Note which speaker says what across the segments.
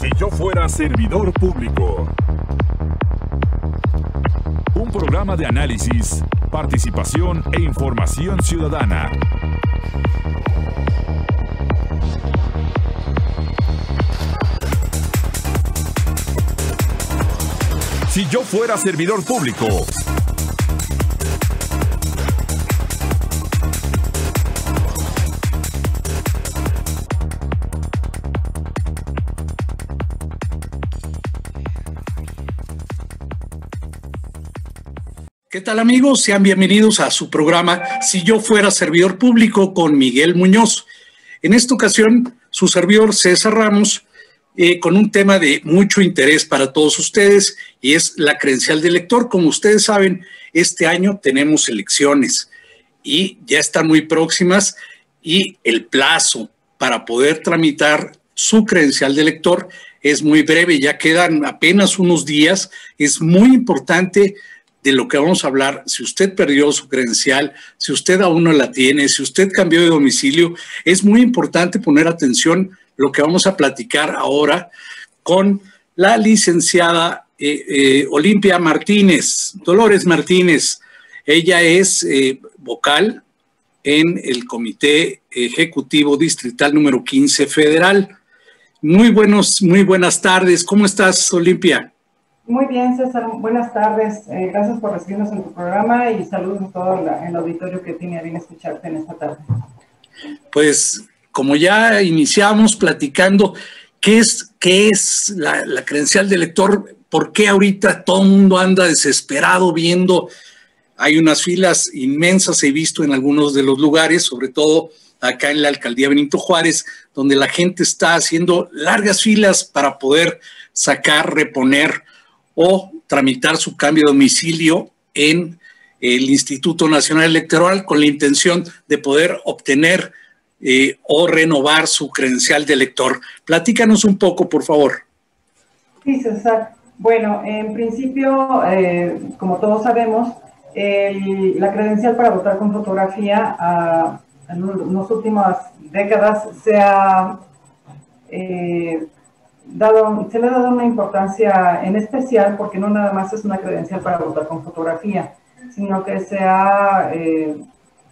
Speaker 1: Si yo fuera servidor público. Un programa de análisis, participación e información ciudadana. Si yo fuera servidor público.
Speaker 2: ¿Qué tal amigos? Sean bienvenidos a su programa Si yo fuera servidor público con Miguel Muñoz. En esta ocasión, su servidor César Ramos, eh, con un tema de mucho interés para todos ustedes y es la credencial de elector. Como ustedes saben, este año tenemos elecciones y ya están muy próximas y el plazo para poder tramitar su credencial de elector es muy breve, ya quedan apenas unos días. Es muy importante de lo que vamos a hablar, si usted perdió su credencial, si usted aún no la tiene, si usted cambió de domicilio, es muy importante poner atención lo que vamos a platicar ahora con la licenciada eh, eh, Olimpia Martínez, Dolores Martínez. Ella es eh, vocal en el Comité Ejecutivo Distrital número 15 Federal. Muy buenos, muy buenas tardes. ¿Cómo estás, Olimpia?
Speaker 3: Muy bien, César. Buenas tardes. Eh, gracias por recibirnos en tu programa y saludos a todo la, el auditorio que tiene a bien escucharte en esta tarde.
Speaker 2: Pues como ya iniciamos platicando, ¿qué es, qué es la, la credencial de lector? ¿Por qué ahorita todo el mundo anda desesperado viendo? Hay unas filas inmensas, he visto en algunos de los lugares, sobre todo acá en la alcaldía Benito Juárez, donde la gente está haciendo largas filas para poder sacar, reponer o tramitar su cambio de domicilio en el Instituto Nacional Electoral con la intención de poder obtener eh, o renovar su credencial de elector. Platícanos un poco, por favor.
Speaker 3: Sí, César. Bueno, en principio, eh, como todos sabemos, la credencial para votar con fotografía a, en las últimas décadas se ha eh, dado, se le ha dado una importancia en especial porque no nada más es una credencial para votar con fotografía, sino que se ha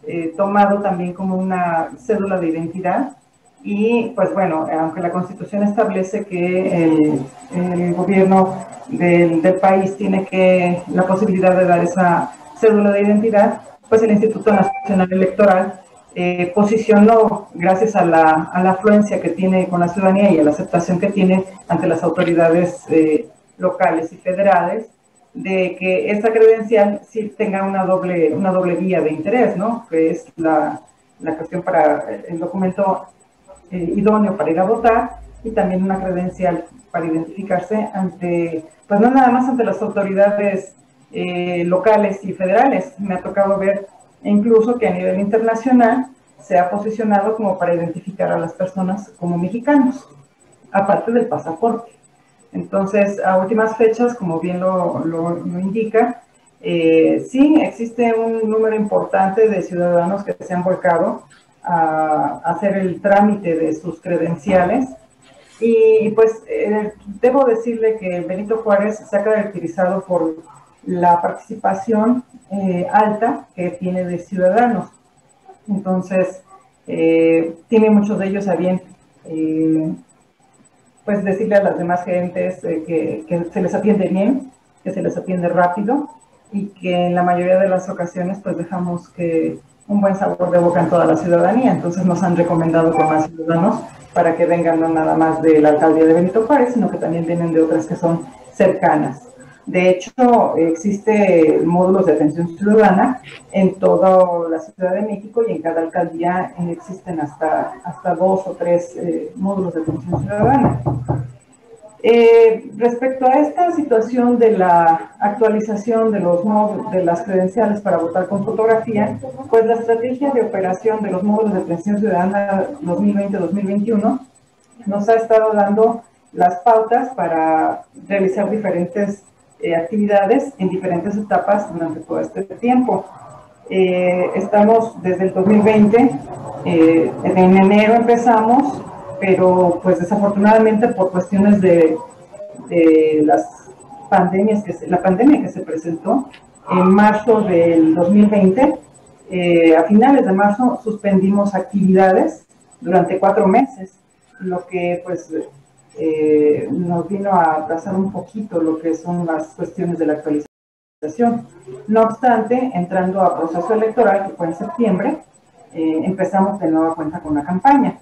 Speaker 3: eh, tomado también como una cédula de identidad. Y pues bueno, aunque la constitución establece que el, el gobierno del, del, país tiene que la posibilidad de dar esa cédula de identidad, pues el Instituto Nacional Electoral eh, posicionó, gracias a la, a la, afluencia que tiene con la ciudadanía y a la aceptación que tiene ante las autoridades eh, locales y federales, de que esta credencial sí tenga una doble, una doble vía de interés, ¿no? Que es la, la cuestión para el documento eh, idóneo para ir a votar y también una credencial para identificarse ante, pues no nada más ante las autoridades eh, locales y federales. Me ha tocado ver incluso que a nivel internacional se ha posicionado como para identificar a las personas como mexicanos, aparte del pasaporte. Entonces, a últimas fechas, como bien lo, indica, eh, sí existe un número importante de ciudadanos que se han volcado a, hacer el trámite de sus credenciales. Y pues eh, debo decirle que Benito Juárez se ha caracterizado por la participación eh, alta que tiene de ciudadanos. Entonces, tiene muchos de ellos a bien, pues decirle a las demás gentes que, que, se les atiende bien, que se les atiende rápido y que en la mayoría de las ocasiones pues dejamos que un buen sabor de boca en toda la ciudadanía. Entonces nos han recomendado con más ciudadanos para que vengan no nada más de la alcaldía de Benito Juárez, sino que también vienen de otras que son cercanas. De hecho, existe módulos de atención ciudadana en toda la Ciudad de México y en cada alcaldía existen hasta, hasta dos o tres eh, módulos de atención ciudadana. Eh, respecto a esta situación de la actualización de, los de las credenciales para votar con fotografía, pues la estrategia de operación de los módulos de atención ciudadana 2020-2021 nos ha estado dando las pautas para realizar diferentes eh, actividades en diferentes etapas durante todo este tiempo. Eh, estamos desde el 2020, eh, en enero empezamos, pero pues desafortunadamente por cuestiones de, de las pandemias que se, la pandemia que se presentó en marzo del 2020, a finales de marzo suspendimos actividades durante cuatro meses, lo que pues eh, nos vino a atrasar un poquito lo que son las cuestiones de la actualización. No obstante, entrando a proceso electoral, que fue en septiembre, eh, empezamos de nueva cuenta con la campaña.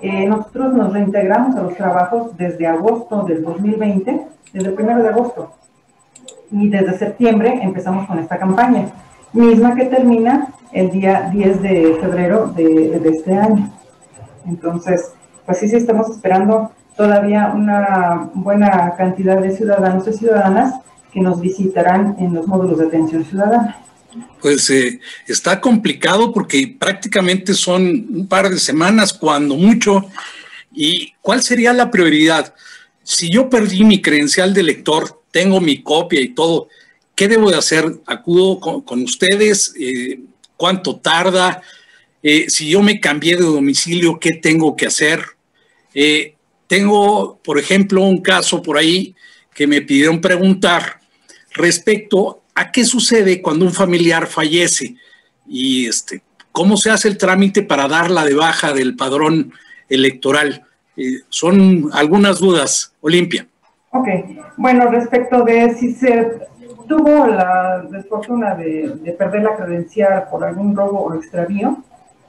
Speaker 3: Eh, nosotros nos reintegramos a los trabajos desde agosto del 2020, desde el primero de agosto, y desde septiembre empezamos con esta campaña, misma que termina el día 10 de febrero de, de este año. Entonces, pues sí, sí, estamos esperando todavía una buena cantidad de ciudadanos y ciudadanas que nos visitarán en los módulos de atención ciudadana.
Speaker 2: Pues eh, está complicado porque prácticamente son un par de semanas, cuando mucho. ¿Y cuál sería la prioridad? Si yo perdí mi credencial de lector, tengo mi copia y todo, ¿qué debo de hacer? ¿Acudo con, ustedes? Eh, ¿Cuánto tarda? Eh, si yo me cambié de domicilio, ¿qué tengo que hacer? Tengo, por ejemplo, un caso por ahí que me pidieron preguntar respecto a qué sucede cuando un familiar fallece y este, cómo se hace el trámite para darla de baja del padrón electoral. Eh, son algunas dudas, Olimpia.
Speaker 3: Ok, bueno, respecto de si se tuvo la desfortuna de, de perder la credencial por algún robo o extravío,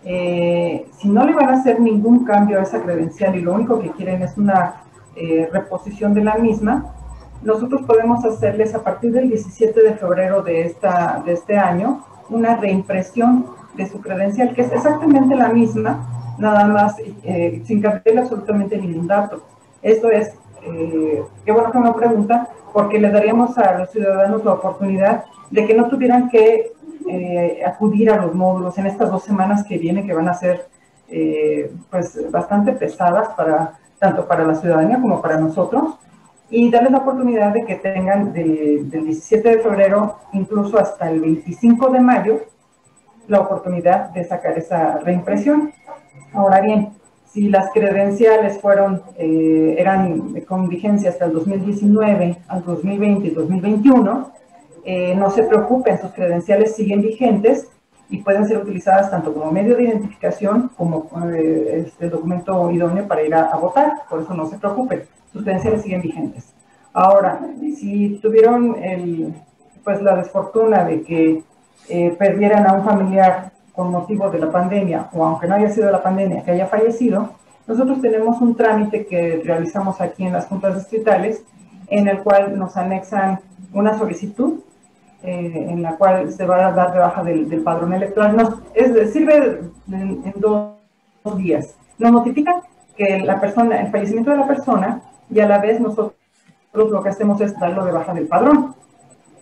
Speaker 3: eh, si no le van a hacer ningún cambio a esa credencial y lo único que quieren es una eh, reposición de la misma, nosotros podemos hacerles a partir del 17 de febrero de, esta, de este año una reimpresión de su credencial, que es exactamente la misma, nada más eh, sin cambiarle absolutamente ningún dato. Esto es, qué bueno que me pregunta, porque le daríamos a los ciudadanos la oportunidad de que no tuvieran que eh, acudir a los módulos en estas dos semanas que vienen, que van a ser eh, pues bastante pesadas para tanto para la ciudadanía como para nosotros, y darles la oportunidad de que tengan del 17 de febrero incluso hasta el 25 de mayo la oportunidad de sacar esa reimpresión. Ahora bien, si las credenciales fueron, eh, eran con vigencia hasta el 2019, al 2020 y 2021, eh, no se preocupen, sus credenciales siguen vigentes y pueden ser utilizadas tanto como medio de identificación como eh, este documento idóneo para ir a, votar, por eso no se preocupen, sus credenciales siguen vigentes. Ahora, si tuvieron pues la desfortuna de que eh, perdieran a un familiar con motivo de la pandemia, o aunque no haya sido la pandemia, que haya fallecido, nosotros tenemos un trámite que realizamos aquí en las juntas distritales, en el cual nos anexan una solicitud eh, en la cual se va a dar de baja del, padrón electoral. es, sirve en, dos, días. Nos notifica que la persona, el fallecimiento de la persona y a la vez nosotros lo que hacemos es darlo de baja del padrón.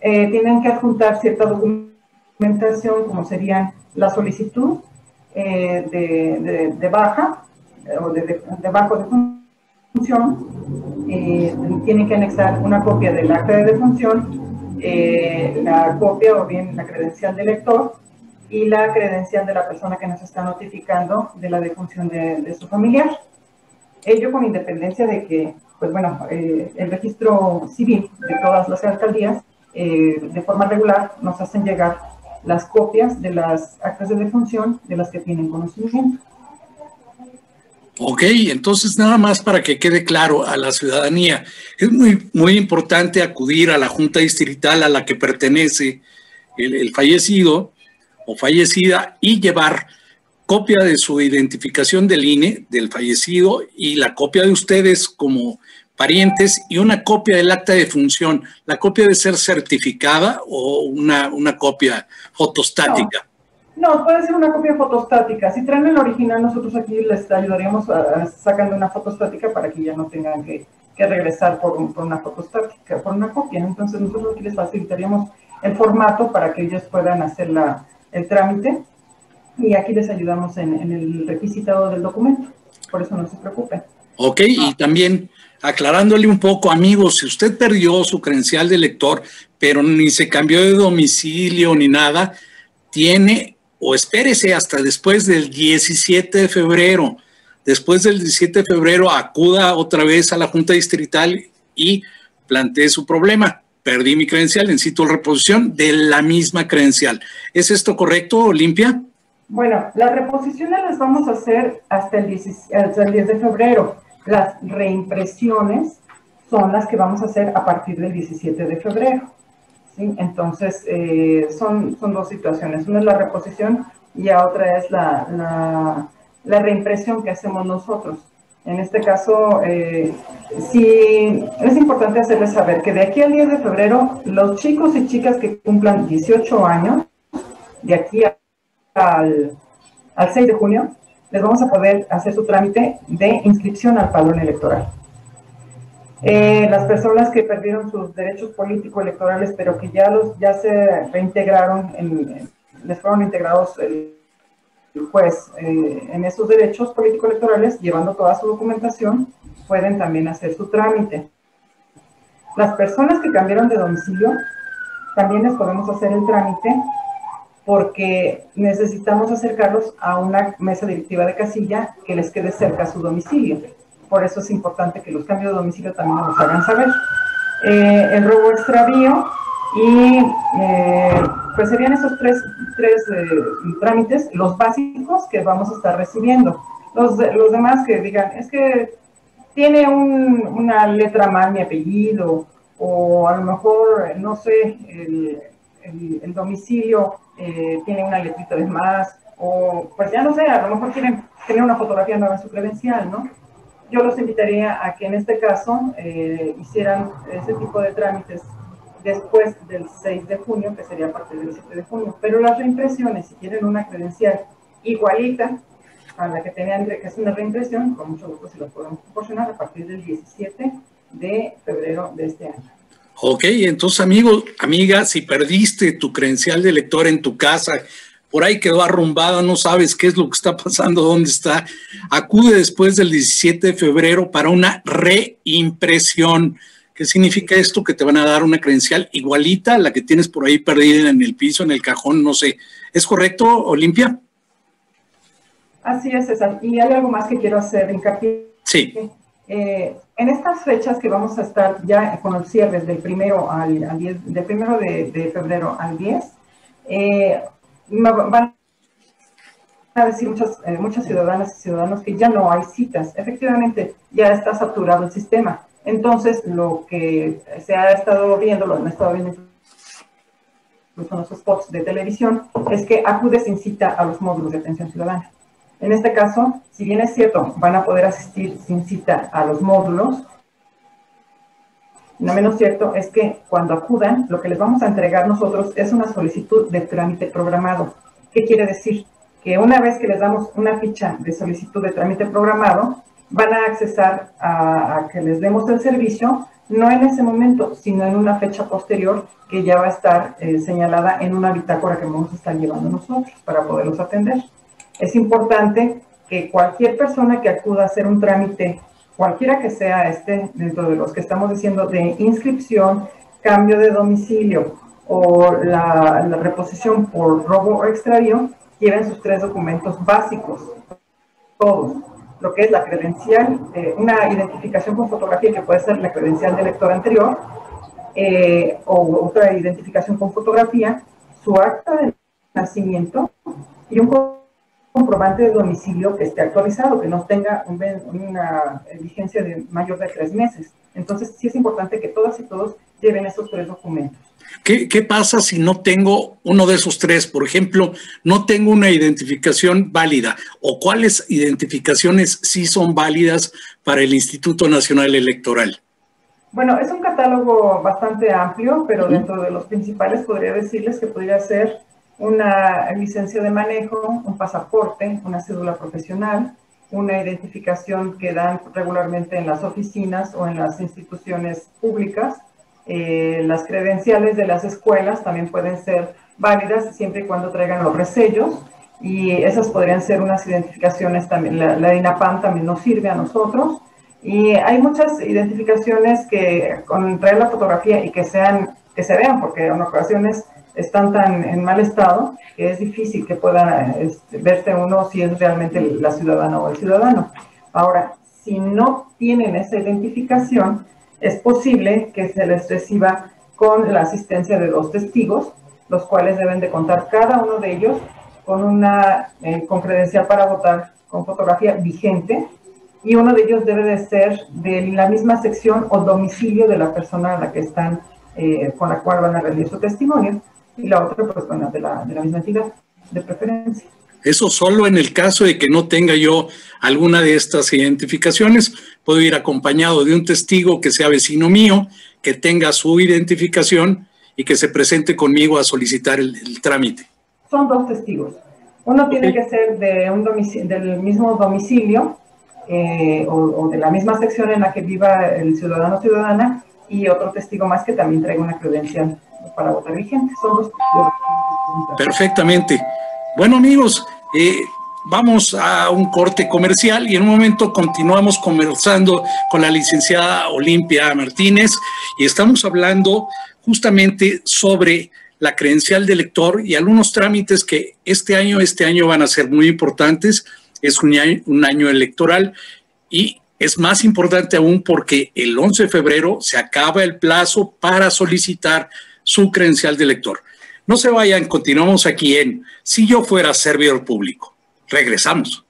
Speaker 3: Eh, tienen que adjuntar cierta documentación como serían la solicitud eh, de, de, baja o de, de, bajo de función. tienen que anexar una copia del acta de defunción eh, la copia o bien la credencial del lector y la credencial de la persona que nos está notificando de la defunción de, su familiar. Ello con independencia de que, pues bueno, eh, el registro civil de todas las alcaldías eh, de forma regular nos hacen llegar las copias de las actas de defunción de las que tienen conocimiento.
Speaker 2: Ok, entonces nada más para que quede claro a la ciudadanía, es muy, muy importante acudir a la Junta Distrital a la que pertenece el, fallecido o fallecida y llevar copia de su identificación del INE, del fallecido, y la copia de ustedes como parientes y una copia del acta de función. La copia debe ser certificada o una, una copia fotostática.
Speaker 3: No, puede ser una copia fotostática. Si traen el original, nosotros aquí les ayudaríamos a, sacando una fotostática para que ya no tengan que, regresar por, una fotostática, por una copia. Entonces nosotros aquí les facilitaríamos el formato para que ellos puedan hacer la, el trámite y aquí les ayudamos en, el requisitado del documento. Por eso no se preocupen.
Speaker 2: Ok, y también aclarándole un poco, amigos, si usted perdió su credencial de lector, pero ni se cambió de domicilio ni nada, tiene o espérese hasta después del 17 de febrero. Después del 17 de febrero acuda otra vez a la Junta Distrital y plantee su problema. Perdí mi credencial, necesito reposición de la misma credencial. ¿Es esto correcto, Olimpia?
Speaker 3: Bueno, las reposiciones las vamos a hacer hasta el, 10, hasta el 10 de febrero. Las reimpresiones son las que vamos a hacer a partir del 17 de febrero. Entonces, eh, son, son dos situaciones. Una es la reposición y la otra es la, la, reimpresión que hacemos nosotros. En este caso, eh, sí es importante hacerles saber que de aquí al 10 de febrero, los chicos y chicas que cumplan 18 años, de aquí al, al 6 de junio, les vamos a poder hacer su trámite de inscripción al padrón electoral. Eh, las personas que perdieron sus derechos político-electorales, pero que ya, los, ya se reintegraron, les fueron integrados el, juez eh, en esos derechos político-electorales, llevando toda su documentación, pueden también hacer su trámite. Las personas que cambiaron de domicilio, también les podemos hacer el trámite porque necesitamos acercarlos a una mesa directiva de casilla que les quede cerca a su domicilio. Por eso es importante que los cambios de domicilio también nos hagan saber. Eh, el robo extravío y eh, pues serían esos tres, tres eh, trámites, los básicos que vamos a estar recibiendo. Los, los demás que digan, es que tiene una letra mal mi apellido o a lo mejor, no sé, el, el, domicilio tiene una letrita de más o pues ya no sé, a lo mejor quieren tener una fotografía nueva en su credencial, ¿no? Yo los invitaría a que en este caso eh, hicieran ese tipo de trámites después del 6 de junio, que sería a partir del 7 de junio. Pero las reimpresiones, si quieren una credencial igualita a la que tenían que hacer una reimpresión, con mucho gusto se las podemos proporcionar a partir del 17 de febrero de este año.
Speaker 2: Ok, entonces amigo, amiga, si perdiste tu credencial de lector en tu casa, por ahí quedó arrumbada, no sabes qué es lo que está pasando, dónde está, acude después del 17 de febrero para una reimpresión. ¿Qué significa esto? Que te van a dar una credencial igualita a la que tienes por ahí perdida en el piso, en el cajón, no sé. ¿Es correcto, Olimpia?
Speaker 3: Así es, César. Y hay algo más que quiero hacer hincapié.
Speaker 2: Sí.
Speaker 3: Eh, en estas fechas que vamos a estar ya con los cierres del primero al, 10, del primero de, febrero al 10, eh, van a decir muchas, eh, muchas ciudadanas y ciudadanos que ya no hay citas. Efectivamente, ya está saturado el sistema. Entonces, lo que se ha estado viendo, lo han estado viendo con los spots de televisión, es que acude sin cita a los módulos de atención ciudadana. En este caso, si bien es cierto, van a poder asistir sin cita a los módulos, no menos cierto es que cuando acudan, lo que les vamos a entregar nosotros es una solicitud de trámite programado. ¿Qué quiere decir? Que una vez que les damos una ficha de solicitud de trámite programado, van a accesar a, que les demos el servicio, no en ese momento, sino en una fecha posterior que ya va a estar eh, señalada en una bitácora que vamos a estar llevando nosotros para poderlos atender. Es importante que cualquier persona que acuda a hacer un trámite cualquiera que sea este, dentro de los que estamos diciendo de inscripción, cambio de domicilio o la, reposición por robo o extravío, lleven sus tres documentos básicos, todos. Lo que es la credencial, eh, una identificación con fotografía que puede ser la credencial del lector anterior, eh, o otra identificación con fotografía, su acta de nacimiento y un comprobante de domicilio que esté actualizado, que no tenga una vigencia de mayor de tres meses. Entonces, sí es importante que todas y todos lleven esos tres documentos.
Speaker 2: ¿Qué, ¿Qué, pasa si no tengo uno de esos tres? Por ejemplo, no tengo una identificación válida. ¿O cuáles identificaciones sí son válidas para el Instituto Nacional Electoral?
Speaker 3: Bueno, es un catálogo bastante amplio, pero dentro de los principales podría decirles que podría ser una licencia de manejo, un pasaporte, una cédula profesional, una identificación que dan regularmente en las oficinas o en las instituciones públicas. Eh, las credenciales de las escuelas también pueden ser válidas siempre y cuando traigan los resellos y esas podrían ser unas identificaciones también. La, la también nos sirve a nosotros. Y hay muchas identificaciones que con traer la fotografía y que sean, que se vean, porque en ocasiones están tan en mal estado que es difícil que pueda este, verse uno si es realmente la ciudadana o el ciudadano. Ahora, si no tienen esa identificación, es posible que se les reciba con la asistencia de dos testigos, los cuales deben de contar cada uno de ellos con una eh, credencial para votar con fotografía vigente y uno de ellos debe de ser de la misma sección o domicilio de la persona a la que están, eh, con la cual van a rendir su testimonio y la otra, pues bueno, de la, de la misma entidad de preferencia.
Speaker 2: Eso solo en el caso de que no tenga yo alguna de estas identificaciones. Puedo ir acompañado de un testigo que sea vecino mío, que tenga su identificación y que se presente conmigo a solicitar el, trámite.
Speaker 3: Son dos testigos. Uno tiene que ser de un del mismo domicilio eh, o, de la misma sección en la que viva el ciudadano o ciudadana y otro testigo más que también traiga una credencial para votar vigente. Son.
Speaker 2: Perfectamente. Bueno amigos, eh, vamos a un corte comercial y en un momento continuamos conversando con la licenciada Olimpia Martínez y estamos hablando justamente sobre la credencial de lector y algunos trámites que este año, este año van a ser muy importantes. Es año, un año electoral y es más importante aún porque el 11 de febrero se acaba el plazo para solicitar su credencial de lector. No se vayan, continuamos aquí en Si yo fuera servidor público. Regresamos.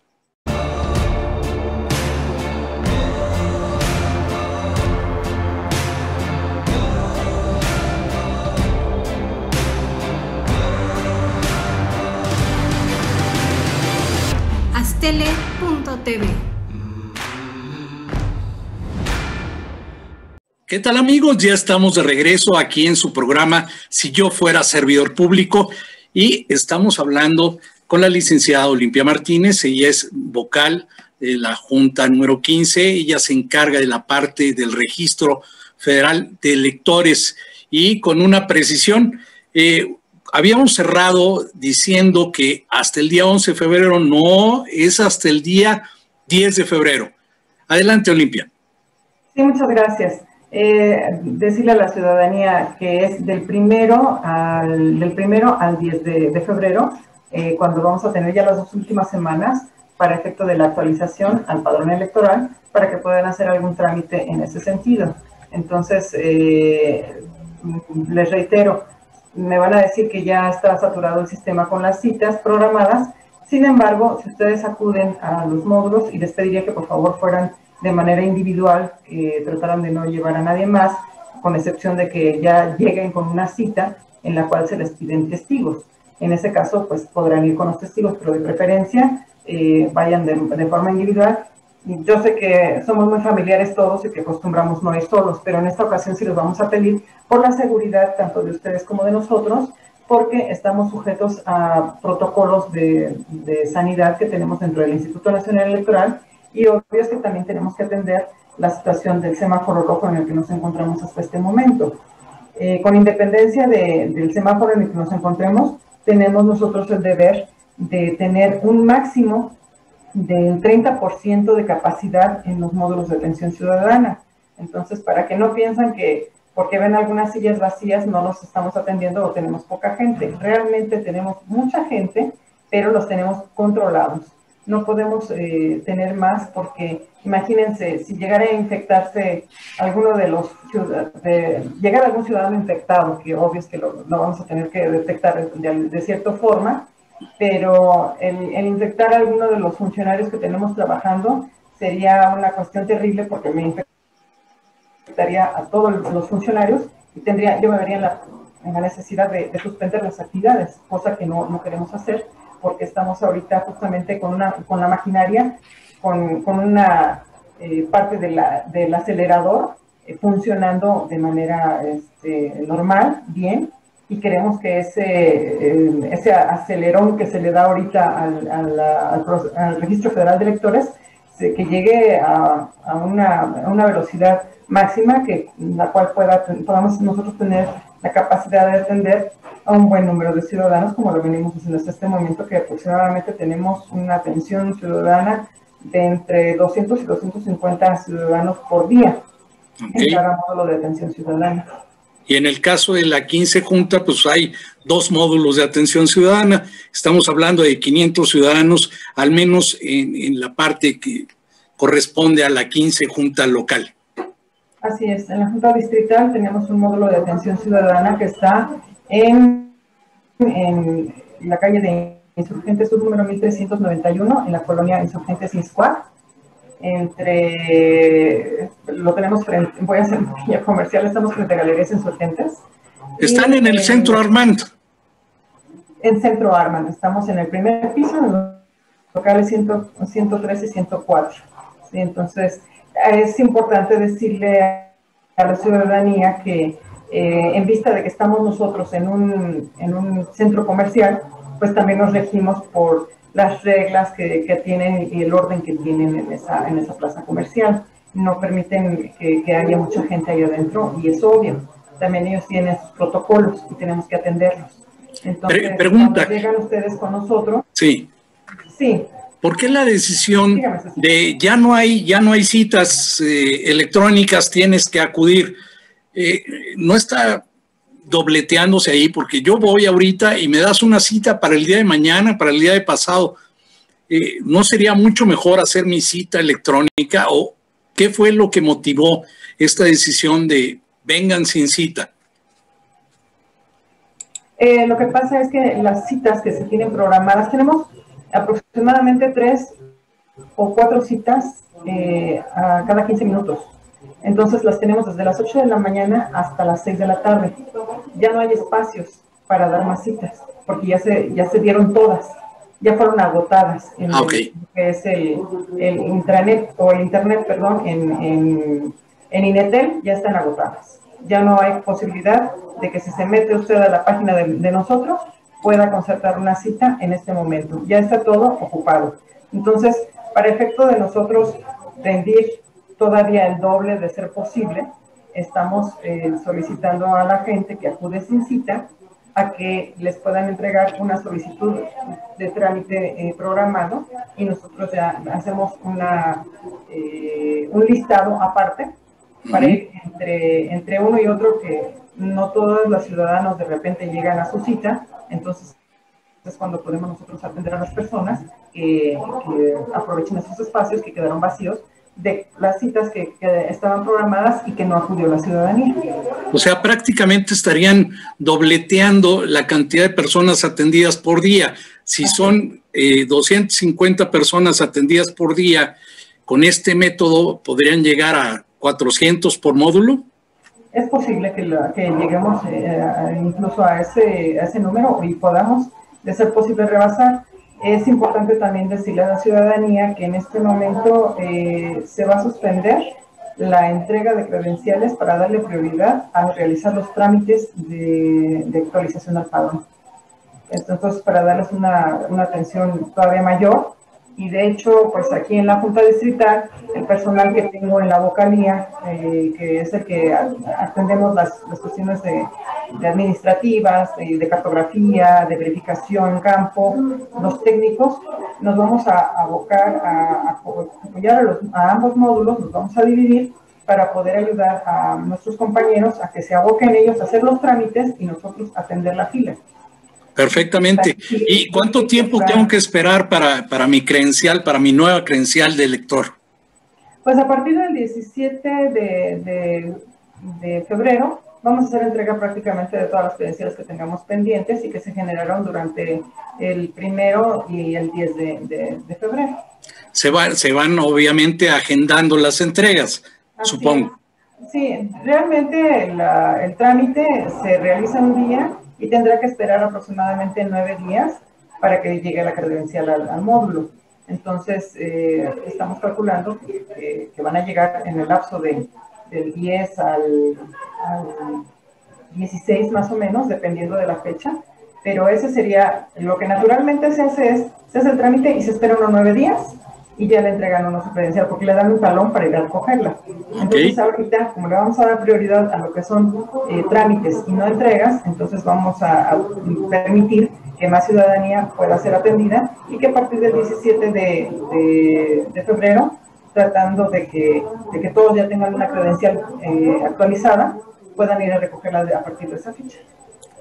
Speaker 4: Astele.tv
Speaker 2: ¿Qué tal amigos? Ya estamos de regreso aquí en su programa Si yo fuera servidor público y estamos hablando con la licenciada Olimpia Martínez. Ella es vocal de la Junta número 15. Ella se encarga de la parte del registro federal de electores y con una precisión. Eh, habíamos cerrado diciendo que hasta el día 11 de febrero, no, es hasta el día 10 de febrero. Adelante, Olimpia.
Speaker 3: Sí, muchas gracias. Eh, decirle a la ciudadanía que es del primero al, del primero al 10 de febrero eh, cuando vamos a tener ya las dos últimas semanas para efecto de la actualización al padrón electoral para que puedan hacer algún trámite en ese sentido. Entonces, eh, les reitero, me van a decir que ya está saturado el sistema con las citas programadas. Sin embargo, si ustedes acuden a los módulos, y les pediría que por favor fueran de manera individual, que trataran de no llevar a nadie más, con excepción de que ya lleguen con una cita en la cual se les piden testigos. En ese caso, pues podrán ir con los testigos, pero de preferencia eh, vayan de, forma individual. Yo sé que somos muy familiares todos y que acostumbramos no ir solos, pero en esta ocasión sí los vamos a pedir por la seguridad tanto de ustedes como de nosotros, porque estamos sujetos a protocolos de, de sanidad que tenemos dentro del Instituto Nacional Electoral y obvio es que también tenemos que atender la situación del semáforo rojo en el que nos encontramos hasta este momento. Eh, con independencia de, del semáforo en el que nos encontremos, tenemos nosotros el deber de tener un máximo del 30% de capacidad en los módulos de atención ciudadana. Entonces, para que no piensan que porque ven algunas sillas vacías no los estamos atendiendo o tenemos poca gente. Realmente tenemos mucha gente, pero los tenemos controlados. No podemos eh, tener más porque imagínense, si llegara a infectarse alguno de los de, llegar algún ciudadano infectado, que obvio es que lo, vamos a tener que detectar de, cierta forma, pero el, infectar a alguno de los funcionarios que tenemos trabajando sería una cuestión terrible porque me infectaría a todos los funcionarios y tendría, yo me vería en la, la necesidad de, de, suspender las actividades, cosa que no, no queremos hacer porque estamos ahorita justamente con, una, con la maquinaria con, con una eh, parte de del acelerador eh, funcionando de manera este, normal, bien, y queremos que ese, eh, ese acelerón que se le da ahorita al, al, Registro Federal de Electores, que llegue a, a, una, una, velocidad máxima que la cual pueda, podamos nosotros tener la capacidad de atender a un buen número de ciudadanos, como lo venimos haciendo hasta este momento, que aproximadamente tenemos una atención ciudadana de entre 200 y 250 ciudadanos por día en cada módulo de atención ciudadana.
Speaker 2: Y en el caso de la 15 Junta, pues hay dos módulos de atención ciudadana. Estamos hablando de 500 ciudadanos, al menos en, la parte que corresponde a la 15 Junta local.
Speaker 3: Así es, en la Junta Distrital tenemos un módulo de atención ciudadana que está en, en la calle de Insurgentes Sur número 1391, en la colonia Insurgentes Iscuá entre, lo tenemos frente, voy a hacer un pequeño comercial, estamos frente a Galerías Insurgentes.
Speaker 2: Están en el Centro Armand.
Speaker 3: En Centro Armand, estamos en el primer piso, en los locales 103 y 104. ¿sí? Entonces, es importante decirle a la ciudadanía que eh, en vista de que estamos nosotros en un, en un centro comercial, pues también nos regimos por las reglas que, que, tienen y el orden que tienen en esa, en esa plaza comercial. No permiten que, que, haya mucha gente ahí adentro y es obvio. También ellos tienen sus protocolos y tenemos que atenderlos. Entonces,
Speaker 2: Pregunta.
Speaker 3: cuando llegan ustedes con nosotros.
Speaker 2: Sí.
Speaker 3: Sí.
Speaker 2: ¿Por qué la decisión de ya no hay, ya no hay citas eh, electrónicas, tienes que acudir? Eh, ¿No está dobleteándose ahí, porque yo voy ahorita y me das una cita para el día de mañana, para el día de pasado. Eh, ¿No sería mucho mejor hacer mi cita electrónica o qué fue lo que motivó esta decisión de vengan sin cita?
Speaker 3: Eh, lo que pasa es que las citas que se tienen programadas, tenemos aproximadamente tres o cuatro citas eh, a cada 15 minutos. Entonces las tenemos desde las 8 de la mañana hasta las 6 de la tarde. Ya no hay espacios para dar más citas, porque ya se, ya se dieron todas, ya fueron agotadas en
Speaker 2: ah,
Speaker 3: que es el, el, intranet o el internet, perdón, en, en, en Inetel, ya están agotadas. Ya no hay posibilidad de que si se mete usted a la página de, de nosotros, pueda concertar una cita en este momento. Ya está todo ocupado. Entonces, para efecto de nosotros rendir todavía el doble de ser posible, estamos eh, solicitando a la gente que acude sin cita a que les puedan entregar una solicitud de trámite eh, programado y nosotros ya hacemos una, eh, un listado aparte para ir entre, entre uno y otro que no todos los ciudadanos de repente llegan a su cita, entonces es cuando podemos nosotros atender a las personas que, que aprovechen esos espacios que quedaron vacíos de las citas que, estaban programadas y que no acudió la ciudadanía.
Speaker 2: O sea, prácticamente estarían dobleteando la cantidad de personas atendidas por día. Si son eh, 250 personas atendidas por día, con este método podrían llegar a 400 por módulo.
Speaker 3: Es posible que, que lleguemos eh, incluso a ese, a ese número y podamos, de ser posible, rebasar. Es importante también decirle a la ciudadanía que en este momento eh, se va a suspender la entrega de credenciales para darle prioridad a realizar los trámites de, de actualización al padrón. Entonces, para darles una, una atención todavía mayor, y de hecho, pues aquí en la Junta Distrital, el personal que tengo en la vocalía, eh, que es el que atendemos las, las cuestiones de, administrativas, de, cartografía, de verificación campo, los técnicos, nos vamos a abocar a, a apoyar a, los, a ambos módulos, nos vamos a dividir para poder ayudar a nuestros compañeros a que se aboquen ellos a hacer los trámites y nosotros atender la fila.
Speaker 2: Perfectamente. ¿Y cuánto tiempo tengo que esperar para, para mi credencial, para mi nueva credencial de elector?
Speaker 3: Pues a partir del 17 de, de, de, febrero vamos a hacer entrega prácticamente de todas las credenciales que tengamos pendientes y que se generaron durante el primero y el 10 de, de febrero.
Speaker 2: Se, va, se van obviamente agendando las entregas, Así supongo.
Speaker 3: Es. Sí, realmente la, el trámite se realiza un día y tendrá que esperar aproximadamente nueve días para que llegue la credencial al, módulo. Entonces, eh, estamos calculando que, que, van a llegar en el lapso de, del 10 al, al 16 más o menos, dependiendo de la fecha. Pero ese sería, lo que naturalmente se hace es, se hace el trámite y se espera unos nueve días y ya le entregan una su credencial porque le dan un talón para ir a recogerla. Entonces ahorita, como le vamos a dar prioridad a lo que son eh, trámites y no entregas, entonces vamos a, permitir que más ciudadanía pueda ser atendida y que a partir del 17 de, de, febrero, tratando de que, de que, todos ya tengan una credencial eh, actualizada, puedan ir a recogerla a partir de esa fecha.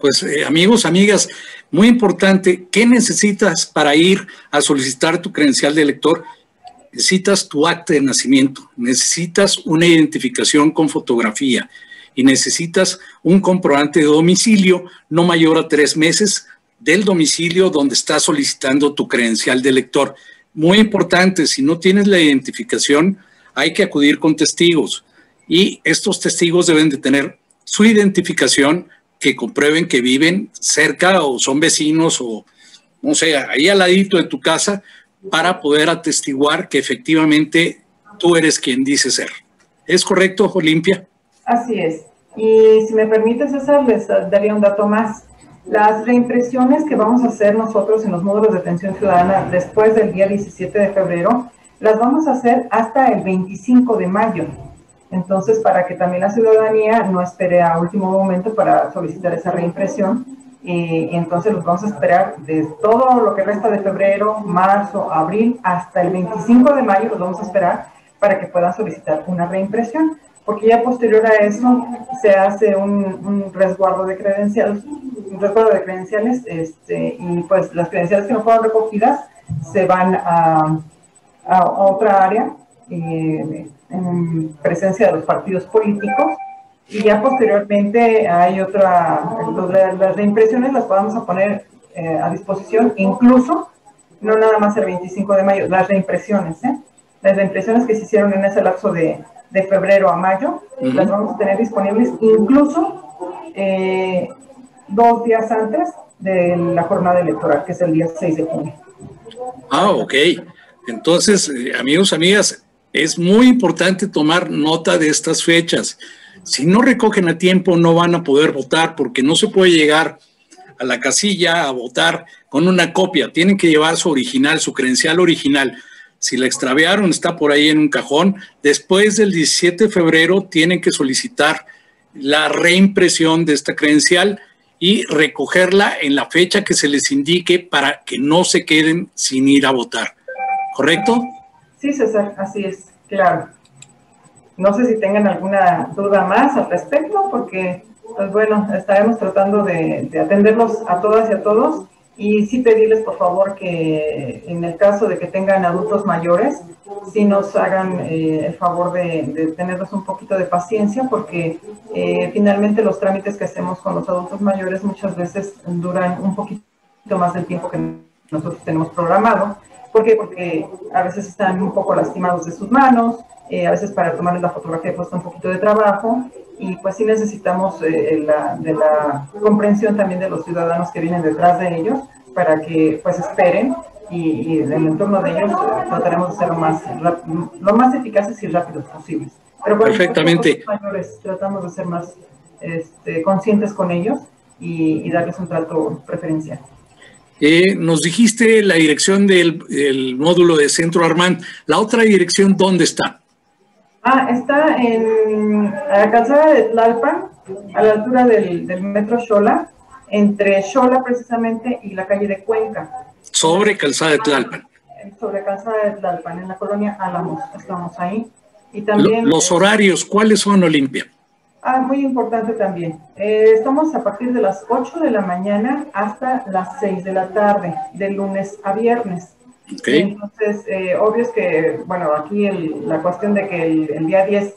Speaker 2: Pues eh, amigos, amigas, muy importante, ¿qué necesitas para ir a solicitar tu credencial de elector? Necesitas tu acta de nacimiento, necesitas una identificación con fotografía y necesitas un comprobante de domicilio no mayor a tres meses del domicilio donde estás solicitando tu credencial de elector. Muy importante, si no tienes la identificación, hay que acudir con testigos y estos testigos deben de tener su identificación que comprueben que viven cerca o son vecinos o, no sé, ahí al ladito de tu casa para poder atestiguar que efectivamente tú eres quien dice ser. ¿Es correcto, Olimpia?
Speaker 3: Así es. Y si me permite, César, les daría un dato más. Las reimpresiones que vamos a hacer nosotros en los módulos de atención ciudadana después del día 17 de febrero, las vamos a hacer hasta el 25 de mayo. Entonces, para que también la ciudadanía no espere a último momento para solicitar esa reimpresión, entonces los vamos a esperar de todo lo que resta de febrero, marzo, abril, hasta el 25 de mayo los vamos a esperar para que puedan solicitar una reimpresión, porque ya posterior a eso se hace un, resguardo de credenciales, un resguardo de credenciales, este, y pues las credenciales que no fueron recogidas se van a, a, otra área eh, en presencia de los partidos políticos y ya posteriormente hay otra, las reimpresiones las podemos a poner eh, a disposición, incluso, no nada más el 25 de mayo, las reimpresiones, ¿eh? las reimpresiones que se hicieron en ese lapso de, de febrero a mayo, las vamos a tener disponibles incluso eh, dos días antes de la jornada electoral, que es el día 6 de junio.
Speaker 2: Ah, ok. Entonces, amigos, amigas, es muy importante tomar nota de estas fechas. Si no recogen a tiempo, no van a poder votar porque no se puede llegar a la casilla a votar con una copia. Tienen que llevar su original, su credencial original. Si la extraviaron, está por ahí en un cajón. Después del 17 de febrero, tienen que solicitar la reimpresión de esta credencial y recogerla en la fecha que se les indique para que no se queden sin ir a votar. ¿Correcto?
Speaker 3: Sí, César, así es, claro. No sé si tengan alguna duda más al respecto, porque, pues bueno, estaremos tratando de, atenderlos a todas y a todos. Y sí pedirles, por favor, que en el caso de que tengan adultos mayores, sí nos hagan eh, el favor de, tenerlos un poquito de paciencia, porque eh, finalmente los trámites que hacemos con los adultos mayores muchas veces duran un poquito más del tiempo que nosotros tenemos programado. ¿Por qué? Porque a veces están un poco lastimados de sus manos, eh, a veces para tomarles la fotografía cuesta un poquito de trabajo y pues sí necesitamos eh, la, de la comprensión también de los ciudadanos que vienen detrás de ellos para que pues esperen y, en el entorno de ellos trataremos de ser lo más, lo más eficaces y rápidos posibles.
Speaker 2: Pero Perfectamente.
Speaker 3: Mayores, tratamos de ser más este, conscientes con ellos y, darles un trato preferencial.
Speaker 2: Eh, nos dijiste la dirección del módulo de Centro Armán. ¿La otra dirección dónde está?
Speaker 3: Ah, está en la calzada de Tlalpan, a la altura del, metro Xola, entre Xola precisamente y la calle de Cuenca.
Speaker 2: Sobre calzada de Tlalpan.
Speaker 3: Sobre calzada de Tlalpan, en la colonia Álamos, estamos ahí. Y también...
Speaker 2: Los horarios, ¿cuáles son, Olimpia?
Speaker 3: Ah, muy importante también. Eh, estamos a partir de las 8 de la mañana hasta las 6 de la tarde, de lunes a viernes. Entonces, eh, obvio es que, bueno, aquí la cuestión de que el, día 10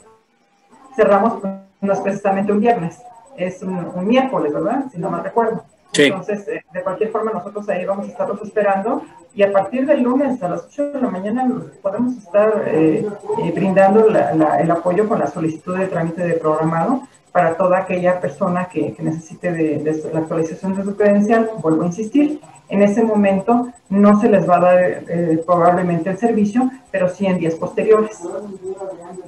Speaker 3: cerramos no es precisamente un viernes, es un, miércoles, ¿verdad? Si no mal recuerdo. Entonces, eh, de cualquier forma, nosotros ahí vamos a estarlos esperando y a partir del lunes a las 8 de la mañana podemos estar eh, brindando el apoyo con la solicitud de trámite de programado para toda aquella persona que, necesite de, la actualización de su credencial. Vuelvo a insistir, en ese momento no se les va a dar eh, probablemente el servicio, pero sí en días posteriores.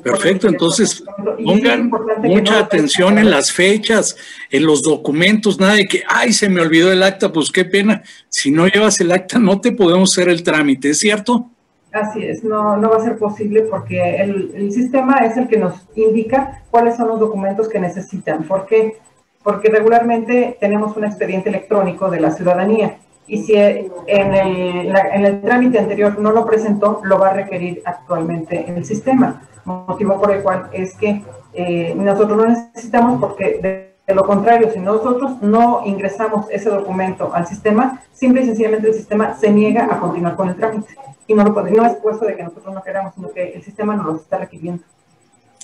Speaker 2: Perfecto, entonces pongan mucha atención en las fechas, en los documentos, nada de que, ay, se me olvidó el acta, pues qué pena. Si no llevas el acta, no te podemos hacer el trámite, ¿es cierto?
Speaker 3: Así es, no, no va a ser posible porque el, el, sistema es el que nos indica cuáles son los documentos que necesitan. ¿Por qué? Porque regularmente tenemos un expediente electrónico de la ciudadanía y si en el, en el trámite anterior no lo presentó, lo va a requerir actualmente en el sistema. Motivo por el cual es que eh, nosotros lo necesitamos porque de, lo contrario, si nosotros no ingresamos ese documento al sistema, simple y sencillamente el sistema se niega a continuar con el trámite y no lo puede, no es puesto de que nosotros no queramos, sino que el sistema nos lo está requiriendo.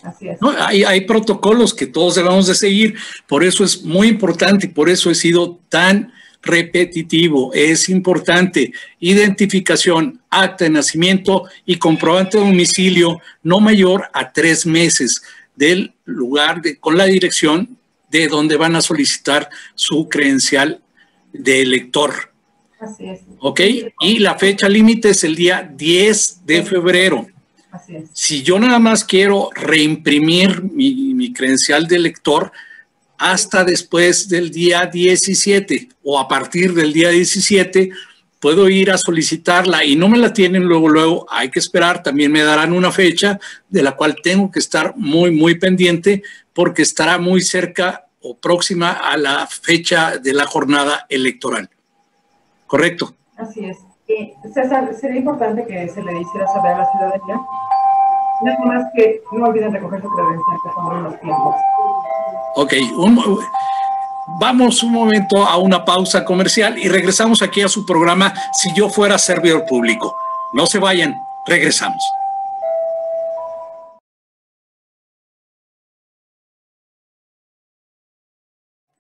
Speaker 3: Así es.
Speaker 2: Hay, protocolos que todos debemos de seguir, por eso es muy importante y por eso he sido tan repetitivo. Es importante identificación, acta de nacimiento y comprobante de domicilio no mayor a tres meses del lugar de, con la dirección de donde van a solicitar su credencial de elector.
Speaker 3: Así es.
Speaker 2: ¿Ok? Y la fecha límite es el día 10 de febrero.
Speaker 3: Así es.
Speaker 2: Si yo nada más quiero reimprimir mi, mi, credencial de lector hasta después del día 17 o a partir del día 17, puedo ir a solicitarla y no me la tienen luego, luego, hay que esperar, también me darán una fecha de la cual tengo que estar muy, muy pendiente porque estará muy cerca o próxima a la fecha de la jornada electoral. ¿correcto?
Speaker 3: Así es. Y César, sería importante que se le hiciera saber a la ciudadanía, nada más que no olviden recoger su credencial, que son los tiempos.
Speaker 2: Ok, un, vamos un momento a una pausa comercial y regresamos aquí a su programa Si yo fuera servidor público. No se vayan, regresamos.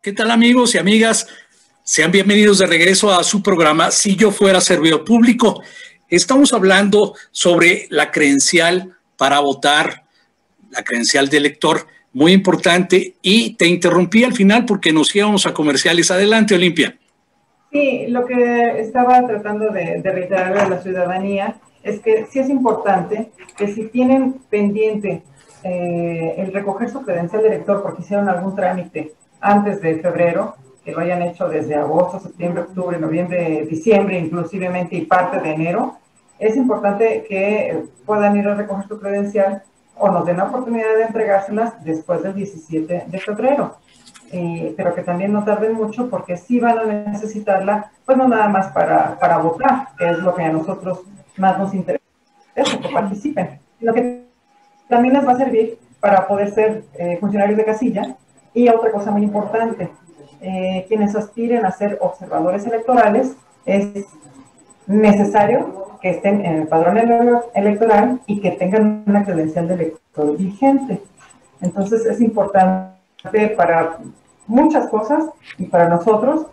Speaker 2: ¿Qué tal amigos y amigas? Sean bienvenidos de regreso a su programa Si yo fuera servidor público. Estamos hablando sobre la credencial para votar, la credencial de elector, muy importante. Y te interrumpí al final porque nos íbamos a comerciales. Adelante, Olimpia.
Speaker 3: Sí, lo que estaba tratando de, de reiterar a la ciudadanía es que sí es importante que si tienen pendiente eh, el recoger su credencial de elector porque hicieron algún trámite antes de febrero, que lo hayan hecho desde agosto, septiembre, octubre, noviembre, diciembre, inclusivemente y parte de enero, es importante que puedan ir a recoger su credencial o nos den la oportunidad de entregárselas después del 17 de febrero. Eh, pero que también no tarden mucho porque sí van a necesitarla, pues no nada más para, para votar, que es lo que a nosotros más nos interesa, que participen, sino que también les va a servir para poder ser eh, funcionarios de casilla. Y otra cosa muy importante, eh, quienes aspiren a ser observadores electorales, es necesario que estén en el padrón electoral y que tengan una credencial de elector vigente. Entonces es importante para muchas cosas y para nosotros,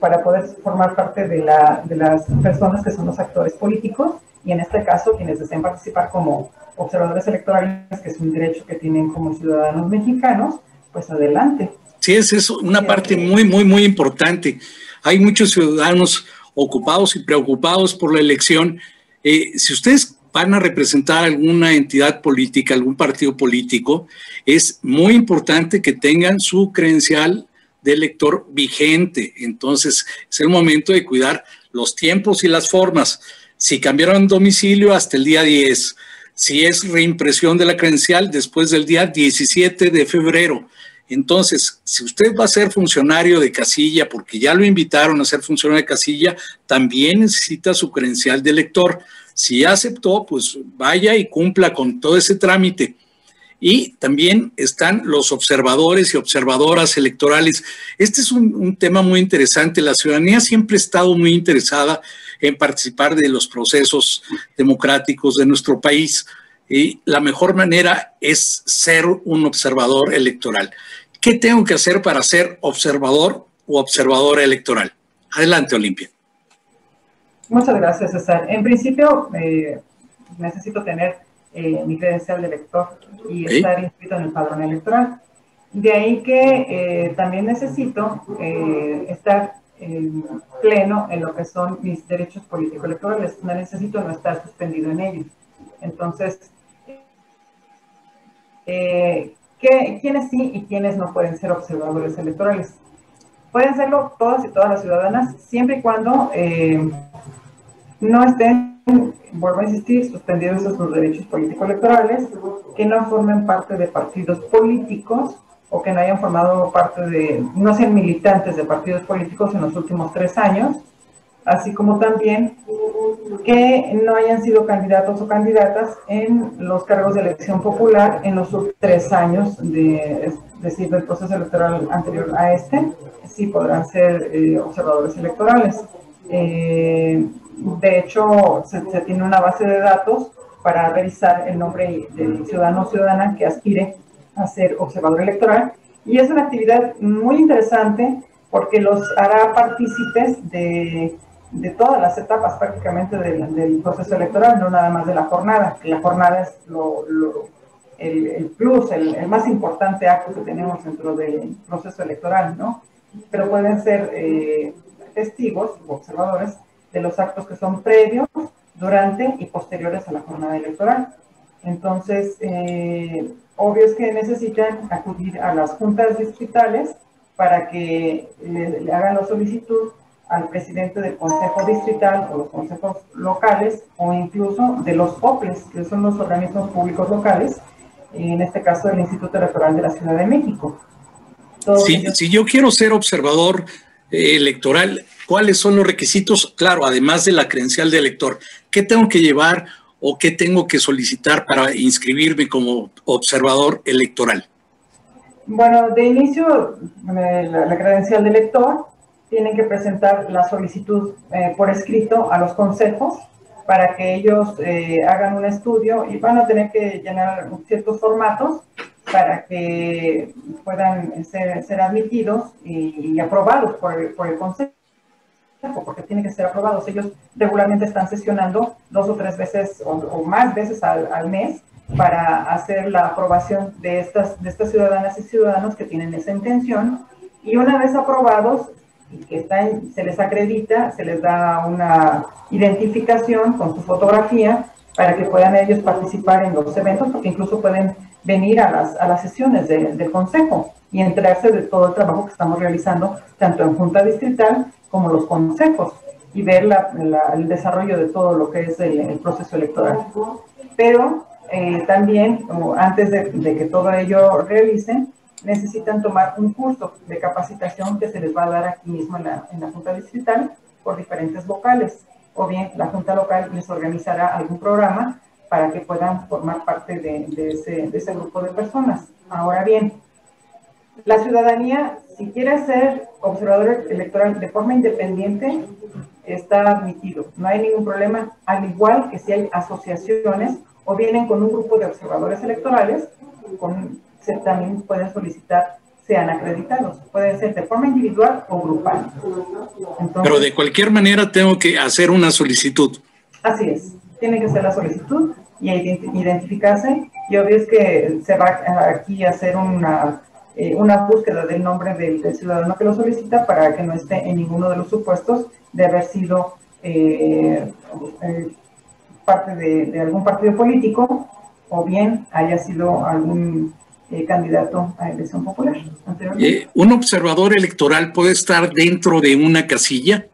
Speaker 3: para poder formar parte de, la, de las personas que son los actores políticos y en este caso quienes deseen participar como observadores electorales, que es un derecho que tienen como ciudadanos mexicanos, pues adelante.
Speaker 2: Sí, es eso, una parte muy, muy, muy importante. Hay muchos ciudadanos ocupados y preocupados por la elección. Eh, si ustedes van a representar alguna entidad política, algún partido político, es muy importante que tengan su credencial de elector vigente. Entonces, es el momento de cuidar los tiempos y las formas. Si cambiaron domicilio hasta el día 10, si es reimpresión de la credencial después del día 17 de febrero, entonces, si usted va a ser funcionario de casilla, porque ya lo invitaron a ser funcionario de casilla, también necesita su credencial de elector. Si aceptó, pues vaya y cumpla con todo ese trámite. Y también están los observadores y observadoras electorales. Este es un, un, tema muy interesante. La ciudadanía siempre ha estado muy interesada en participar de los procesos democráticos de nuestro país. Y la mejor manera es ser un observador electoral. ¿Qué tengo que hacer para ser observador o observadora electoral? Adelante, Olimpia.
Speaker 3: Muchas gracias, César. En principio, eh, necesito tener eh, mi credencial de elector y ¿Sí? estar inscrito en el padrón electoral. De ahí que eh, también necesito estar en pleno en lo que son mis derechos político-electorales. No necesito no estar suspendido en ellos. Entonces, eh, ¿qué, ¿quiénes sí y quiénes no pueden ser observadores electorales? Pueden serlo todas y todas las ciudadanas, siempre y cuando eh, no estén vuelvo a insistir, suspendidos sus derechos políticos electorales, que no formen parte de partidos políticos o que no hayan formado parte de, no sean militantes de partidos políticos en los últimos tres años, así como también que no hayan sido candidatos o candidatas en los cargos de elección popular en los tres años, de, es decir, del proceso electoral anterior a este, sí podrán ser eh, observadores electorales. Eh, de hecho, se, tiene una base de datos para revisar el nombre del ciudadano o ciudadana que aspire a ser observador electoral. Y es una actividad muy interesante porque los hará partícipes de, de todas las etapas prácticamente del, proceso electoral, no nada más de la jornada. La jornada es lo, el, plus, el, el, más importante acto que tenemos dentro del proceso electoral, ¿no? Pero pueden ser eh, testigos o observadores de los actos que son previos, durante y posteriores a la jornada electoral. Entonces, eh, obvio es que necesitan acudir a las juntas distritales para que le, hagan la solicitud al presidente del consejo distrital o los consejos locales o incluso de los OPLES, que son los organismos públicos locales, en este caso del Instituto Electoral de la Ciudad de México.
Speaker 2: si yo quiero ser observador eh, electoral, ¿cuáles son los requisitos? Claro, además de la credencial de elector, ¿qué tengo que llevar o qué tengo que solicitar para inscribirme como observador electoral?
Speaker 3: Bueno, de inicio, eh, la, credencial de elector, tienen que presentar la solicitud eh, por escrito a los consejos para que ellos hagan un estudio y van a tener que llenar ciertos formatos para que puedan ser, admitidos y, aprobados por el, por el Consejo, porque tienen que ser aprobados. Ellos regularmente están sesionando dos o tres veces o, más veces al, mes para hacer la aprobación de estas, de estas ciudadanas y ciudadanos que tienen esa intención. Y una vez aprobados, y que se les acredita, se les da una identificación con su fotografía para que puedan ellos participar en los eventos, porque incluso pueden venir a las, a las sesiones del Consejo y enterarse de todo el trabajo que estamos realizando, tanto en Junta Distrital como los consejos, y ver la, el desarrollo de todo lo que es el, proceso electoral. Pero eh, también, antes de, que todo ello realicen, necesitan tomar un curso de capacitación que se les va a dar aquí mismo en la, en la Junta Distrital por diferentes vocales, o bien la Junta Local les organizará algún programa para que puedan formar parte de, ese, grupo de personas. Ahora bien, la ciudadanía, si quiere ser observador electoral de forma independiente, está admitido. No hay ningún problema, al igual que si hay asociaciones o vienen con un grupo de observadores electorales, con, también pueden solicitar sean acreditados. Puede ser de forma individual o grupal.
Speaker 2: Pero de cualquier manera tengo que hacer una solicitud.
Speaker 3: Así es, tiene que ser la solicitud y identificarse. Y obvio es que se va aquí a hacer una, eh, una búsqueda del nombre del, ciudadano que lo solicita para que no esté en ninguno de los supuestos de haber sido eh, eh, parte de, algún partido político o bien haya sido algún candidato a elección popular.
Speaker 2: ¿Un observador electoral puede estar dentro de una casilla?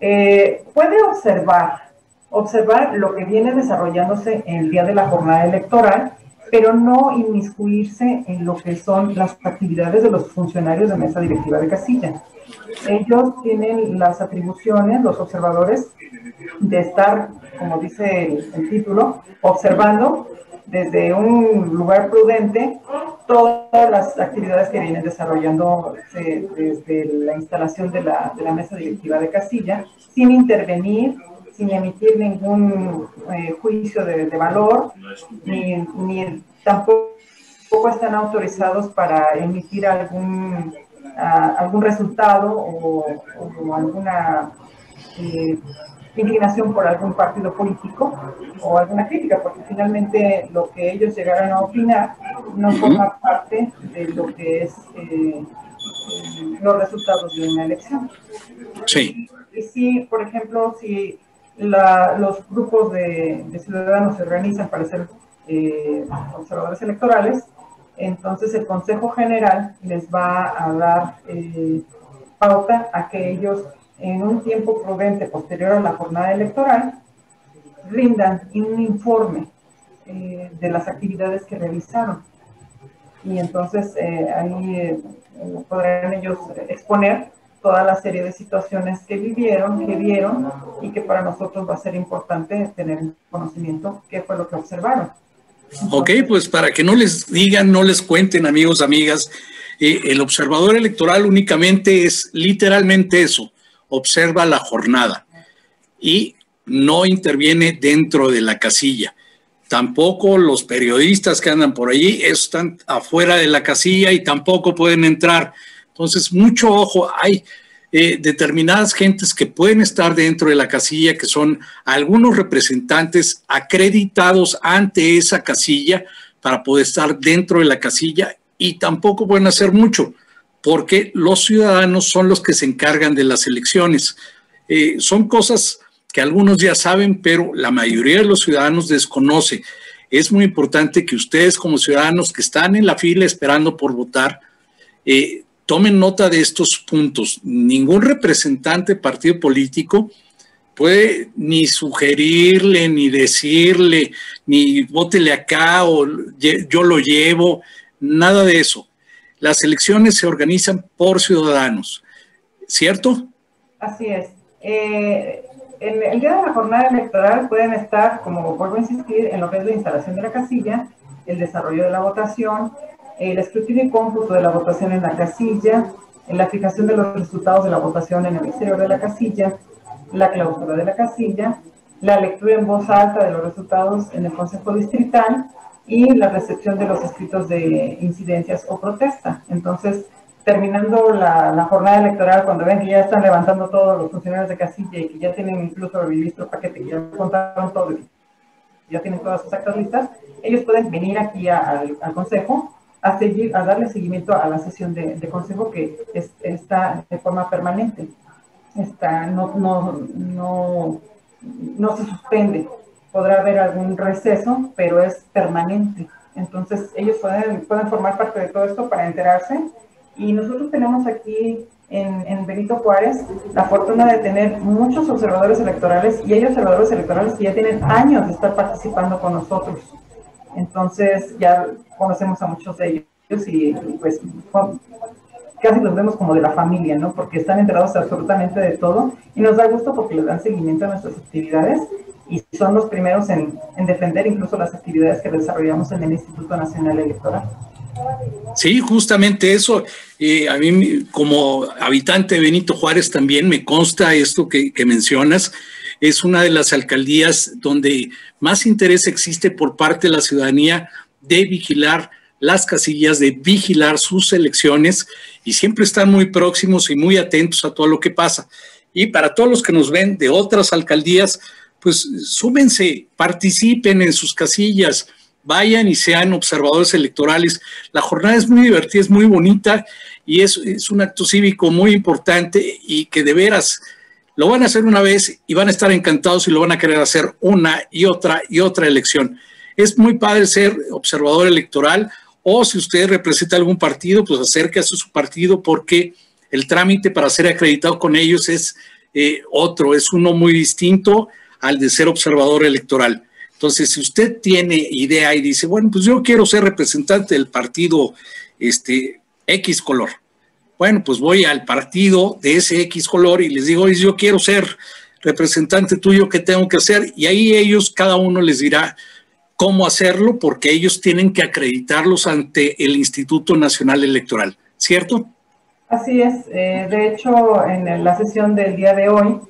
Speaker 3: puede observar, observar lo que viene desarrollándose en el día de la jornada electoral, pero no inmiscuirse en lo que son las actividades de los funcionarios de mesa directiva de casilla. Ellos tienen las atribuciones, los observadores, de estar, como dice el, título, observando desde un lugar prudente todas las actividades que vienen desarrollando desde la instalación de la, de la mesa directiva de casilla, sin intervenir sin emitir ningún eh, juicio de, valor, ni, ni, tampoco están autorizados para emitir algún, algún resultado o, alguna eh, inclinación por algún partido político o alguna crítica, porque finalmente lo que ellos llegaron a opinar no forma parte de lo que es eh, los resultados de una elección.
Speaker 2: Sí.
Speaker 3: Y si, por ejemplo, si los grupos de, ciudadanos se organizan para ser eh, observadores electorales, entonces el Consejo General les va a dar eh, pauta a que ellos en un tiempo prudente posterior a la jornada electoral rindan un informe eh, de las actividades que realizaron. Y entonces eh, ahí podrán ellos exponer toda la serie de situaciones que vivieron, que vieron y que para nosotros va a ser importante tener conocimiento qué fue lo que observaron.
Speaker 2: Ok, pues para que no les digan, no les cuenten amigos, amigas, el observador electoral únicamente es literalmente eso, observa la jornada y no interviene dentro de la casilla. Tampoco los periodistas que andan por allí están afuera de la casilla y tampoco pueden entrar. Entonces, mucho ojo, hay eh, determinadas gentes que pueden estar dentro de la casilla, que son algunos representantes acreditados ante esa casilla para poder estar dentro de la casilla y tampoco pueden hacer mucho porque los ciudadanos son los que se encargan de las elecciones. Eh, son cosas que algunos ya saben, pero la mayoría de los ciudadanos desconoce. Es muy importante que ustedes como ciudadanos que están en la fila esperando por votar, eh, tomen nota de estos puntos. Ningún representante partido político puede ni sugerirle, ni decirle, ni vótele acá o yo lo llevo, nada de eso. Las elecciones se organizan por ciudadanos, ¿cierto?
Speaker 3: Así es. Eh, el día de la jornada electoral pueden estar, como vuelvo a insistir, en lo que es la instalación de la casilla, el desarrollo de la votación, el escrutinio y cómputo de la votación en la casilla, la fijación de los resultados de la votación en el exterior de la casilla, la clausura de la casilla, la lectura en voz alta de los resultados en el Consejo Distrital y la recepción de los escritos de incidencias o protesta. Entonces, terminando la, jornada electoral, cuando ven que ya están levantando todos los funcionarios de casilla y que ya tienen incluso el listo paquete, que ya contaron todo, ya tienen todas sus actas listas, ellos pueden venir aquí al, consejo a seguir, a darle seguimiento a la sesión de, consejo que está de forma permanente. Está, no, no, no, no se suspende. Podrá haber algún receso, pero es permanente. Entonces, ellos pueden, pueden formar parte de todo esto para enterarse y nosotros tenemos aquí en, Benito Juárez la fortuna de tener muchos observadores electorales y hay observadores electorales que ya tienen años de estar participando con nosotros. Entonces ya conocemos a muchos de ellos y pues casi los vemos como de la familia, ¿no? Porque están enterados absolutamente de todo y nos da gusto porque les dan seguimiento a nuestras actividades y son los primeros en, en defender incluso las actividades que desarrollamos en el Instituto Nacional Electoral.
Speaker 2: Sí, justamente eso. Eh, a mí, como habitante de Benito Juárez, también me consta esto que, mencionas. Es una de las alcaldías donde más interés existe por parte de la ciudadanía de vigilar las casillas, de vigilar sus elecciones y siempre están muy próximos y muy atentos a todo lo que pasa. Y para todos los que nos ven de otras alcaldías, pues súmense, participen en sus casillas, vayan y sean observadores electorales. La jornada es muy divertida, es muy bonita y es, es un acto cívico muy importante y que de veras lo van a hacer una vez y van a estar encantados y lo van a querer hacer una y otra y otra elección. Es muy padre ser observador electoral o si usted representa algún partido, pues acérquese a su partido porque el trámite para ser acreditado con ellos es eh, otro, es uno muy distinto al de ser observador electoral. Entonces, si usted tiene idea y dice, bueno, pues yo quiero ser representante del partido este, X color, bueno, pues voy al partido de ese X color y les digo, yo quiero ser representante tuyo, ¿qué tengo que hacer? Y ahí ellos, cada uno les dirá cómo hacerlo, porque ellos tienen que acreditarlos ante el Instituto Nacional Electoral, ¿cierto?
Speaker 3: Así es. Eh, de hecho, en la sesión del día de hoy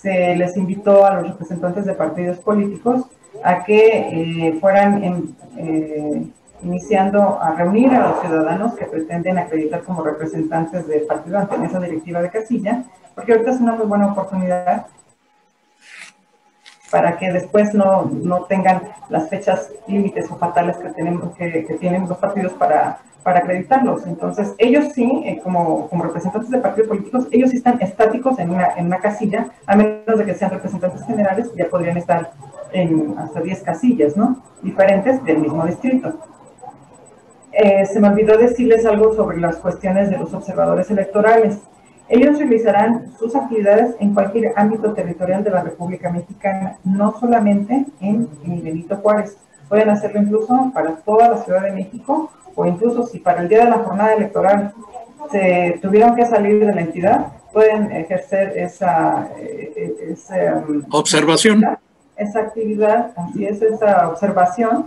Speaker 3: se les invitó a los representantes de partidos políticos a que eh, fueran eh, iniciando a reunir a los ciudadanos que pretenden acreditar como representantes del partido ante esa directiva de casilla, porque ahorita es una muy buena oportunidad para que después no, no tengan las fechas límites o fatales que, tenemos, que, tienen los partidos para para acreditarlos. Entonces, ellos sí, eh, como, como, representantes de partidos políticos, ellos sí están estáticos en una, en una casilla, a menos de que sean representantes generales, ya podrían estar en hasta 10 casillas, ¿no? Diferentes del mismo distrito. Eh, se me olvidó decirles algo sobre las cuestiones de los observadores electorales. Ellos realizarán sus actividades en cualquier ámbito territorial de la República Mexicana, no solamente en, en Benito Juárez. Pueden hacerlo incluso para toda la Ciudad de México o incluso si para el día de la jornada electoral se tuvieron que salir de la entidad, pueden ejercer esa,
Speaker 2: eh, um, observación.
Speaker 3: Esa actividad, así es, esa observación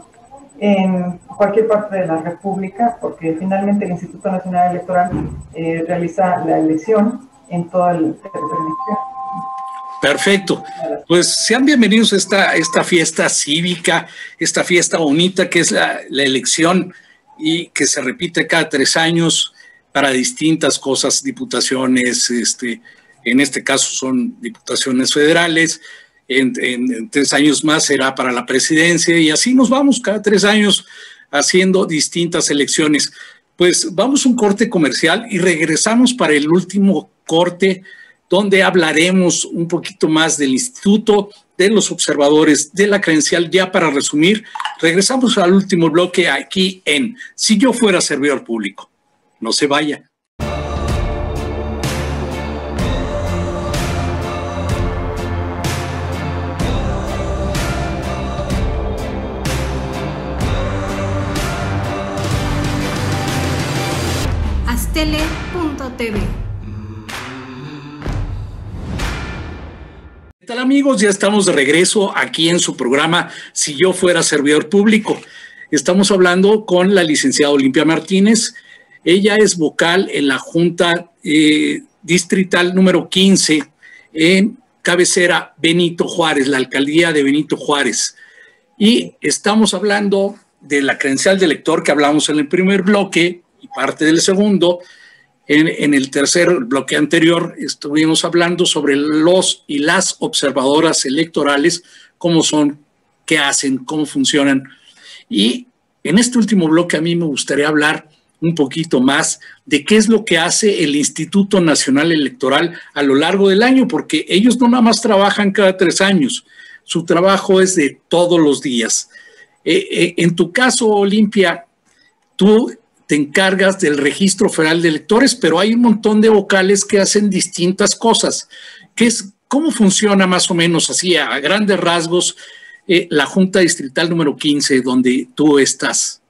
Speaker 3: en cualquier parte de la República, porque finalmente el Instituto Nacional Electoral eh, realiza la elección en todo el territorio
Speaker 2: Perfecto. Pues sean bienvenidos a esta, esta fiesta cívica, esta fiesta bonita que es la, la elección y que se repite cada tres años para distintas cosas, diputaciones, este, en este caso son diputaciones federales, en, tres años más será para la presidencia y así nos vamos cada tres años haciendo distintas elecciones. Pues vamos a un corte comercial y regresamos para el último corte donde hablaremos un poquito más del instituto, de los observadores, de la credencial. Ya para resumir, regresamos al último bloque aquí en Si yo fuera servidor público. No se vaya.
Speaker 4: Astele.tv
Speaker 2: ¿Qué tal amigos? Ya estamos de regreso aquí en su programa Si yo fuera servidor público. Estamos hablando con la licenciada Olimpia Martínez, ella es vocal en la Junta eh, Distrital número 15 en cabecera Benito Juárez, la alcaldía de Benito Juárez. Y estamos hablando de la credencial de elector que hablamos en el primer bloque y parte del segundo. En, el tercer bloque anterior estuvimos hablando sobre los y las observadoras electorales, cómo son, qué hacen, cómo funcionan. Y en este último bloque a mí me gustaría hablar un poquito más de qué es lo que hace el Instituto Nacional Electoral a lo largo del año, porque ellos no nada más trabajan cada tres años, su trabajo es de todos los días. Eh, eh, en tu caso, Olimpia, tú te encargas del registro federal de electores, pero hay un montón de vocales que hacen distintas cosas. ¿Qué es, ¿Cómo funciona más o menos así, a, grandes rasgos, eh, la Junta Distrital número 15, donde tú estás?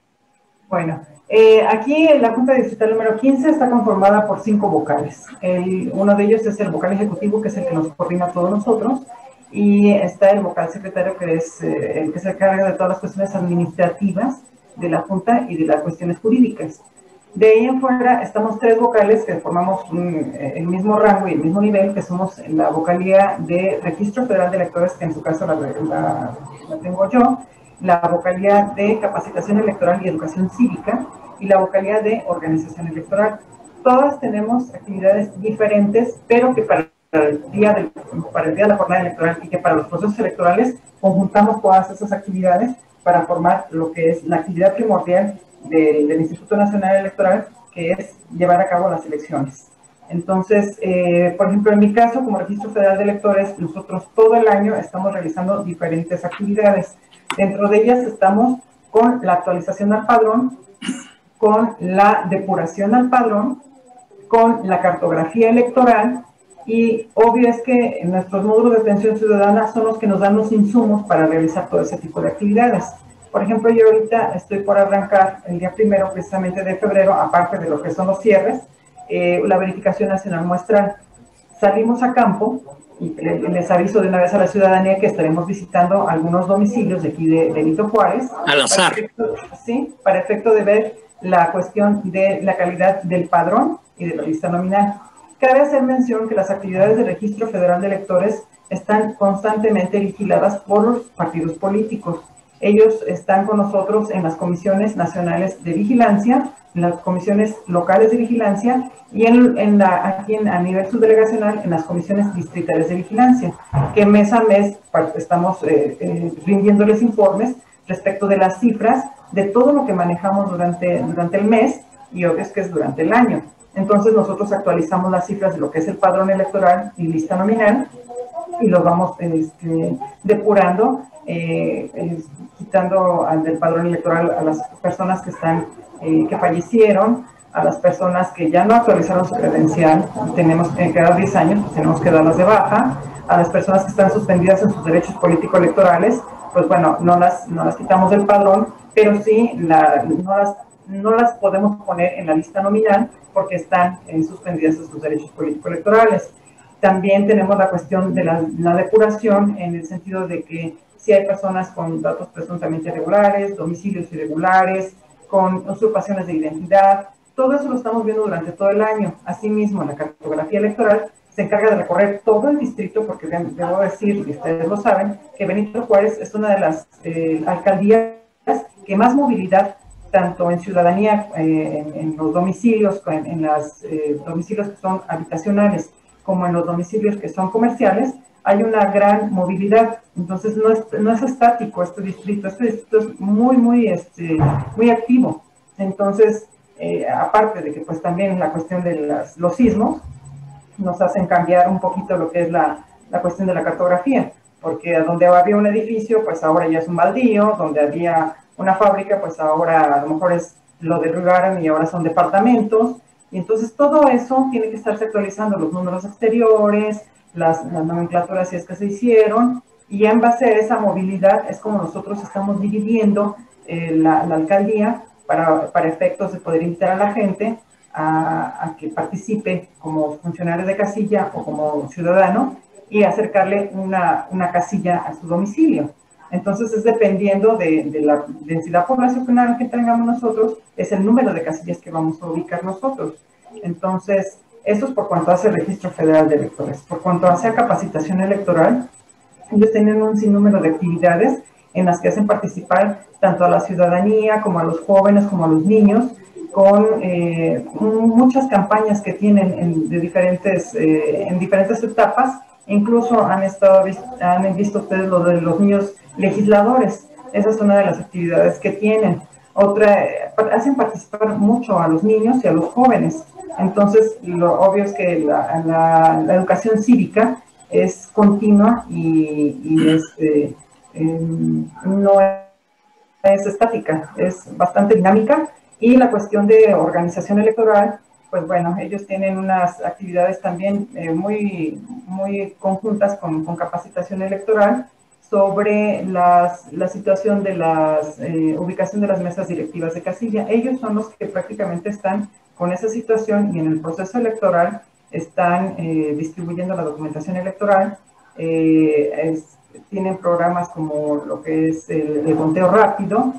Speaker 3: Bueno, eh, aquí la Junta Distrital número 15 está conformada por cinco vocales. uno de ellos es el vocal ejecutivo, que es el que nos coordina a todos nosotros, y está el vocal secretario, que es eh, el que se encarga de todas las cuestiones administrativas de la Junta y de las cuestiones jurídicas. De ahí en fuera estamos tres vocales que formamos eh, el mismo rango y el mismo nivel, que somos la vocalía de Registro Federal de Electores, que en su caso la, la tengo yo, la vocalía de Capacitación Electoral y Educación Cívica, y la vocalidad de organización electoral. Todas tenemos actividades diferentes, pero que para el día, del, para el día de la jornada electoral y que para los procesos electorales conjuntamos todas esas actividades para formar lo que es la actividad primordial del, Instituto Nacional Electoral, que es llevar a cabo las elecciones. Entonces, eh, por ejemplo, en mi caso, como Registro Federal de Electores, nosotros todo el año estamos realizando diferentes actividades. Dentro de ellas estamos con la actualización al padrón, con la depuración al padrón, con la cartografía electoral y obvio es que nuestros módulos de atención ciudadana son los que nos dan los insumos para realizar todo ese tipo de actividades. Por ejemplo, yo ahorita estoy por arrancar el día primero precisamente de febrero, aparte de lo que son los cierres, eh, la verificación nacional muestral. Salimos a campo y les aviso de una vez a la ciudadanía que estaremos visitando algunos domicilios de aquí de Benito Juárez.
Speaker 2: Al azar.
Speaker 3: sí, para efecto de ver la cuestión de la calidad del padrón y de la lista nominal. Cabe hacer mención que las actividades de registro federal de electores están constantemente vigiladas por los partidos políticos. Ellos están con nosotros en las comisiones nacionales de vigilancia, en las comisiones locales de vigilancia y en, la, aquí a nivel subdelegacional en las comisiones distritales de vigilancia, que mes a mes estamos eh, eh, rindiéndoles informes respecto de las cifras de todo lo que manejamos durante, durante el mes y obvio es que es durante el año. Entonces nosotros actualizamos las cifras de lo que es el padrón electoral y lista nominal y lo vamos este, depurando, eh, quitando del padrón electoral a las personas que están, eh, que fallecieron, a las personas que ya no actualizaron su credencial, tenemos que quedar 10 años, pues tenemos que darlas de baja, a las personas que están suspendidas en sus derechos político-electorales, pues bueno, no las, no las quitamos del padrón, pero sí la, no, las, no las podemos poner en la lista nominal porque están eh, suspendidas en sus derechos político-electorales. También tenemos la cuestión de la, la, depuración en el sentido de que si hay personas con datos presuntamente irregulares, domicilios irregulares, con usurpaciones de identidad, todo eso lo estamos viendo durante todo el año. Asimismo, la cartografía electoral se encarga de recorrer todo el distrito, porque debo decir, y ustedes lo saben, que Benito Juárez es una de las eh, alcaldías que más movilidad, tanto en ciudadanía, eh, en, los domicilios, en, los eh, domicilios que son habitacionales, como en los domicilios que son comerciales, hay una gran movilidad. Entonces, no es, no es estático este distrito, este distrito es muy, muy, este, muy activo. Entonces, aparte de que pues también la cuestión de las, los sismos, nos hacen cambiar un poquito lo que es la, la cuestión de la cartografía, porque donde había un edificio, pues ahora ya es un baldío, donde había una fábrica, pues ahora a lo mejor es lo derribaron y ahora son departamentos, y entonces todo eso tiene que estarse actualizando, los números exteriores, las, las nomenclaturas si es que se hicieron, y en base a esa movilidad es como nosotros estamos dividiendo eh, la, la, alcaldía para, para efectos de poder invitar a la gente a, que participe como funcionario de casilla o como ciudadano y acercarle una, una casilla a su domicilio. Entonces es dependiendo de, de, la densidad poblacional que tengamos nosotros, es el número de casillas que vamos a ubicar nosotros. Entonces, eso es por cuanto hace el Registro Federal de Electores. Por cuanto hace capacitación electoral, ellos tienen un sinnúmero de actividades en las que hacen participar tanto a la ciudadanía como a los jóvenes como a los niños con eh, muchas campañas que tienen en, de diferentes, eh, en diferentes etapas. Incluso han, estado, han visto ustedes lo de los niños legisladores. Esa es una de las actividades que tienen. Otra, hacen participar mucho a los niños y a los jóvenes. Entonces, lo obvio es que la, educación cívica es continua y, este, no es estática, es bastante dinámica y la cuestión de organización electoral, pues bueno, ellos tienen unas actividades también eh, muy, muy conjuntas con, con, capacitación electoral sobre las, la situación de la eh, ubicación de las mesas directivas de casilla. Ellos son los que prácticamente están con esa situación y en el proceso electoral están eh, distribuyendo la documentación electoral, tienen programas como lo que es el, el conteo rápido,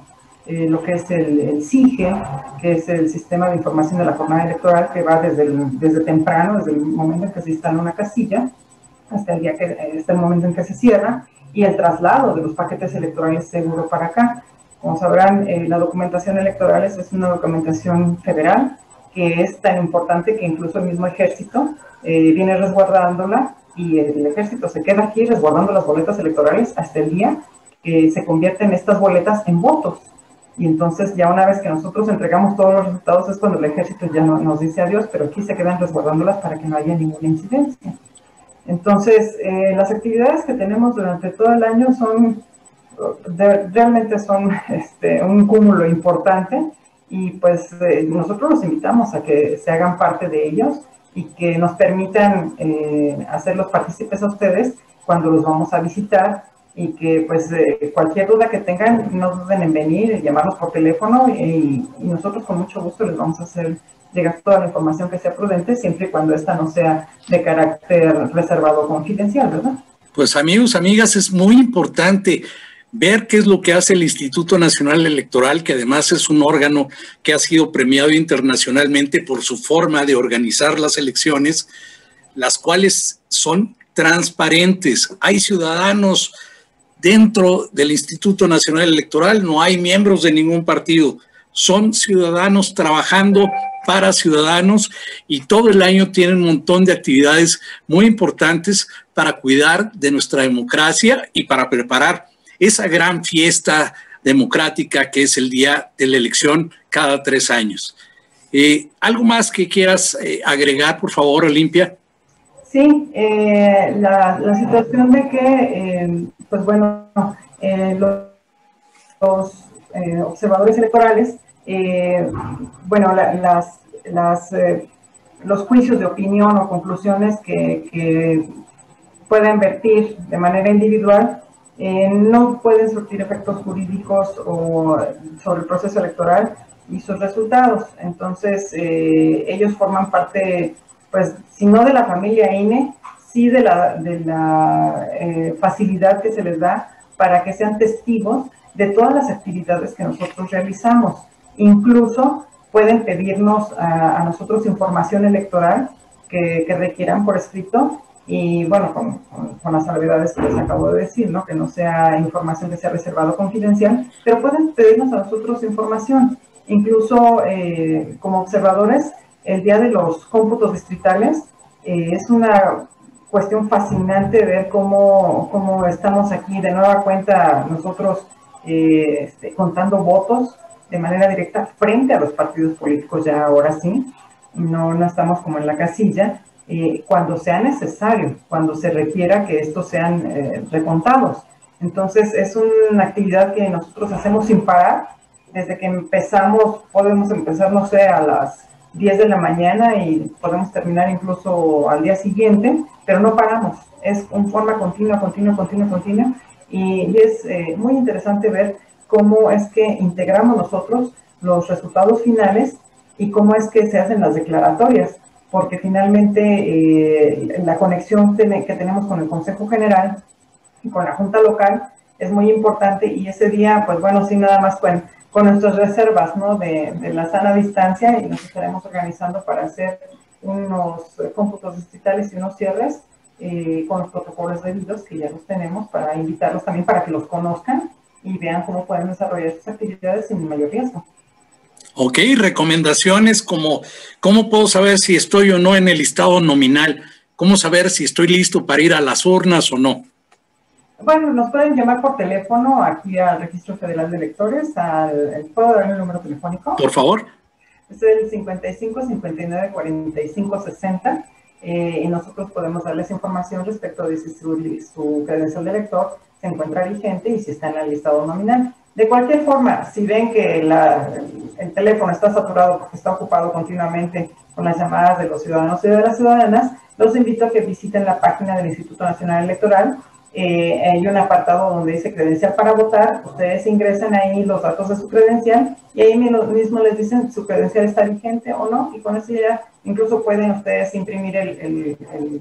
Speaker 3: eh, lo que es el, el, CIGE, que es el Sistema de Información de la Jornada Electoral, que va desde, desde temprano, desde el momento en que se instala una casilla, hasta el, día que, hasta el momento en que se cierra, y el traslado de los paquetes electorales seguro para acá. Como sabrán, eh, la documentación electoral es una documentación federal que es tan importante que incluso el mismo ejército eh, viene resguardándola y el ejército se queda aquí resguardando las boletas electorales hasta el día que se convierten estas boletas en votos. Y entonces ya una vez que nosotros entregamos todos los resultados es cuando el ejército ya no, nos dice adiós, pero aquí se quedan resguardándolas para que no haya ninguna incidencia. Entonces, eh, las actividades que tenemos durante todo el año son, realmente son este, un cúmulo importante y pues eh, nosotros los invitamos a que se hagan parte de ellos y que nos permitan eh, hacerlos partícipes a ustedes cuando los vamos a visitar y que pues eh, cualquier duda que tengan no duden en venir y llamarnos por teléfono y, nosotros con mucho gusto les vamos a hacer llegar toda la información que sea prudente siempre y cuando esta no sea de carácter reservado o confidencial, ¿verdad?
Speaker 2: Pues amigos, amigas, es muy importante ver qué es lo que hace el Instituto Nacional Electoral, que además es un órgano que ha sido premiado internacionalmente por su forma de organizar las elecciones, las cuales son transparentes. Hay ciudadanos dentro del Instituto Nacional Electoral no hay miembros de ningún partido, son ciudadanos trabajando para ciudadanos y todo el año tienen un montón de actividades muy importantes para cuidar de nuestra democracia y para preparar esa gran fiesta democrática que es el día de la elección cada tres años. Eh, ¿Algo más que quieras eh, agregar, por favor, Olimpia?
Speaker 3: Sí, eh, la, situación de que, eh, pues bueno, eh, los, eh, observadores electorales, eh, bueno, la, las, los juicios de opinión o conclusiones que, que pueden vertir de manera individual no pueden surtir efectos jurídicos o sobre el proceso electoral y sus resultados. Entonces, ellos forman parte, pues, si no de la familia INE, sí de la, de la eh, facilidad que se les da para que sean testigos de todas las actividades que nosotros realizamos. Incluso pueden pedirnos a, nosotros información electoral que, que, requieran por escrito y bueno, con, con, las salvedades que les acabo de decir, ¿no? que no sea información que sea reservado confidencial, pero pueden pedirnos a nosotros información. Incluso eh, como observadores, el día de los cómputos distritales eh, es una cuestión fascinante ver cómo, cómo, estamos aquí de nueva cuenta nosotros eh, este, contando votos de manera directa frente a los partidos políticos ya ahora sí, no, no estamos como en la casilla, cuando sea necesario, cuando se requiera que estos sean recontados. Entonces es una actividad que nosotros hacemos sin parar desde que empezamos, podemos empezar, no sé, a las 10 de la mañana y podemos terminar incluso al día siguiente, pero no paramos, es en forma continua, continua, continua, continua, y, es eh, muy interesante ver cómo es que integramos nosotros los resultados finales y cómo es que se hacen las declaratorias, porque finalmente eh, la conexión que tenemos con el Consejo General y con la Junta Local es muy importante y ese día, pues bueno, sí, nada más con con nuestras reservas de, la sana distancia y nos estaremos organizando para hacer unos cómputos distritales y unos cierres eh, con los protocolos debidos que ya los tenemos para invitarlos también para que los conozcan y vean cómo pueden desarrollar sus actividades sin mayor riesgo.
Speaker 2: Ok, recomendaciones como cómo puedo saber si estoy o no en el listado nominal, cómo saber si estoy listo para ir a las urnas o no.
Speaker 3: Bueno, nos pueden llamar por teléfono aquí al Registro Federal de Electores. Al, ¿Puedo dar el número telefónico?
Speaker 2: Por favor.
Speaker 3: Es el 55 59 45 60 y nosotros podemos darles información respecto de si su, credencial de elector se encuentra vigente y si está en el listado nominal. De cualquier forma, si ven que el teléfono está saturado porque está ocupado continuamente con las llamadas de los ciudadanos y de las ciudadanas, los invito a que visiten la página del Instituto Nacional Electoral eh, hay un apartado donde dice credencial para votar, ustedes ingresan ahí los datos de su credencial y ahí mismo les dicen su credencial está vigente o no y con eso ya incluso pueden ustedes imprimir el,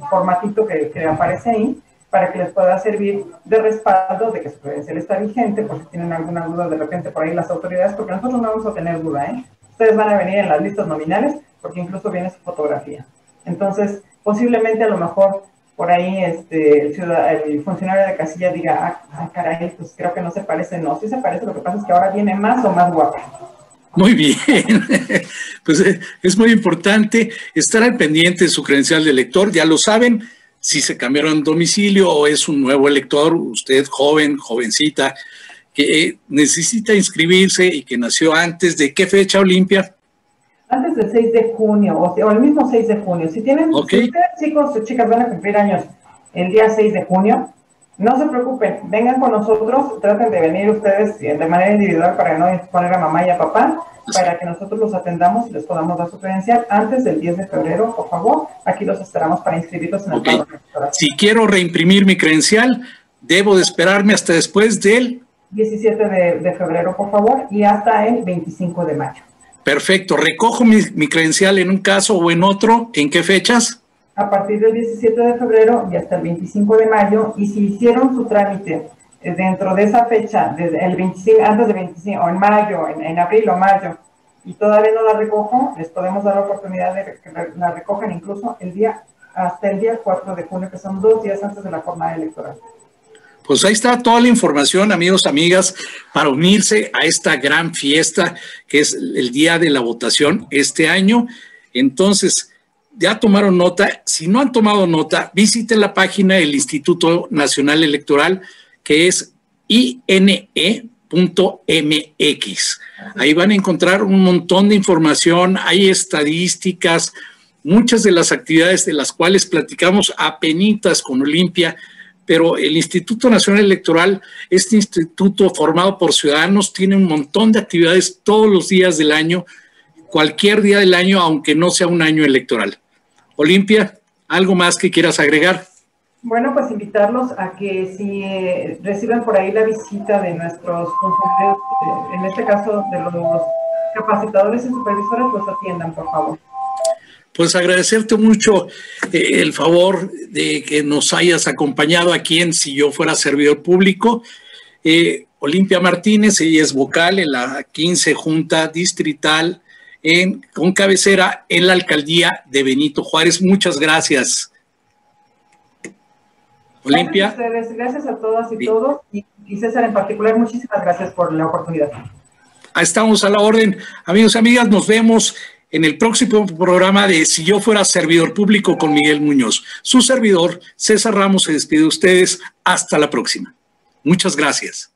Speaker 3: formatito que, que, aparece ahí para que les pueda servir de respaldo de que su credencial está vigente por si tienen alguna duda de repente por ahí las autoridades, porque nosotros no vamos a tener duda, ¿eh? Ustedes van a venir en las listas nominales porque incluso viene su fotografía. Entonces, posiblemente a lo mejor por ahí este, el, funcionario de casilla diga, ah, ah, caray, pues creo que no se parece. No, sí se parece, lo que pasa es que ahora viene más o más guapo.
Speaker 2: Muy bien, pues eh, es muy importante estar al pendiente de su credencial de elector, ya lo saben, si se cambiaron domicilio o es un nuevo elector, usted joven, jovencita, que eh, necesita inscribirse y que nació antes de qué fecha Olimpia?
Speaker 3: Antes del 6 de junio, o, el mismo 6 de junio. Si tienen, si ustedes chicos o chicas van a cumplir años el día 6 de junio, no se preocupen, vengan con nosotros, traten de venir ustedes de manera individual para no exponer a mamá y a papá, para que nosotros los atendamos y les podamos dar su credencial antes del 10 de febrero, por favor. Aquí los esperamos para inscribirlos en el okay.
Speaker 2: Si quiero reimprimir mi credencial, debo de esperarme hasta después del
Speaker 3: 17 de, de febrero, por favor, y hasta el 25 de mayo.
Speaker 2: Perfecto. ¿Recojo mi, credencial en un caso o en otro? ¿En qué fechas?
Speaker 3: A partir del 17 de febrero y hasta el 25 de mayo. Y si hicieron su trámite eh, dentro de esa fecha, desde el 25, antes de 25, o en mayo, en, abril o mayo, y todavía no la recojo, les podemos dar la oportunidad de que la recojan incluso el día, hasta el día 4 de junio, que son dos días antes de la jornada electoral.
Speaker 2: Pues ahí está toda la información, amigos, amigas, para unirse a esta gran fiesta que es el día de la votación este año. Entonces, ya tomaron nota. Si no han tomado nota, visiten la página del Instituto Nacional Electoral, que es ine.mx. Ahí van a encontrar un montón de información, hay estadísticas, muchas de las actividades de las cuales platicamos a penitas con Olimpia pero el Instituto Nacional Electoral, este instituto formado por ciudadanos, tiene un montón de actividades todos los días del año. cualquier día del año, aunque no sea un año electoral. Olimpia, ¿algo más que quieras agregar?
Speaker 3: Bueno, pues invitarlos a que si eh, reciben por ahí la visita de nuestros funcionarios, eh, en este caso de los capacitadores y supervisores, los atiendan, por favor.
Speaker 2: Pues agradecerte mucho eh, el favor de que nos hayas acompañado aquí en Si yo fuera servidor público. Olimpia Martínez, ella es vocal en la 15 Junta Distrital en, con cabecera en la alcaldía de Benito Juárez. Muchas gracias.
Speaker 3: Olimpia. Gracias a, gracias a todas y todos. Y, César en particular, muchísimas gracias por la oportunidad.
Speaker 2: Estamos a la orden. Amigos y amigas, nos vemos en el próximo programa de Si yo fuera servidor público con Miguel Muñoz. Su servidor, César Ramos, se despide de ustedes. Hasta la próxima. Muchas gracias.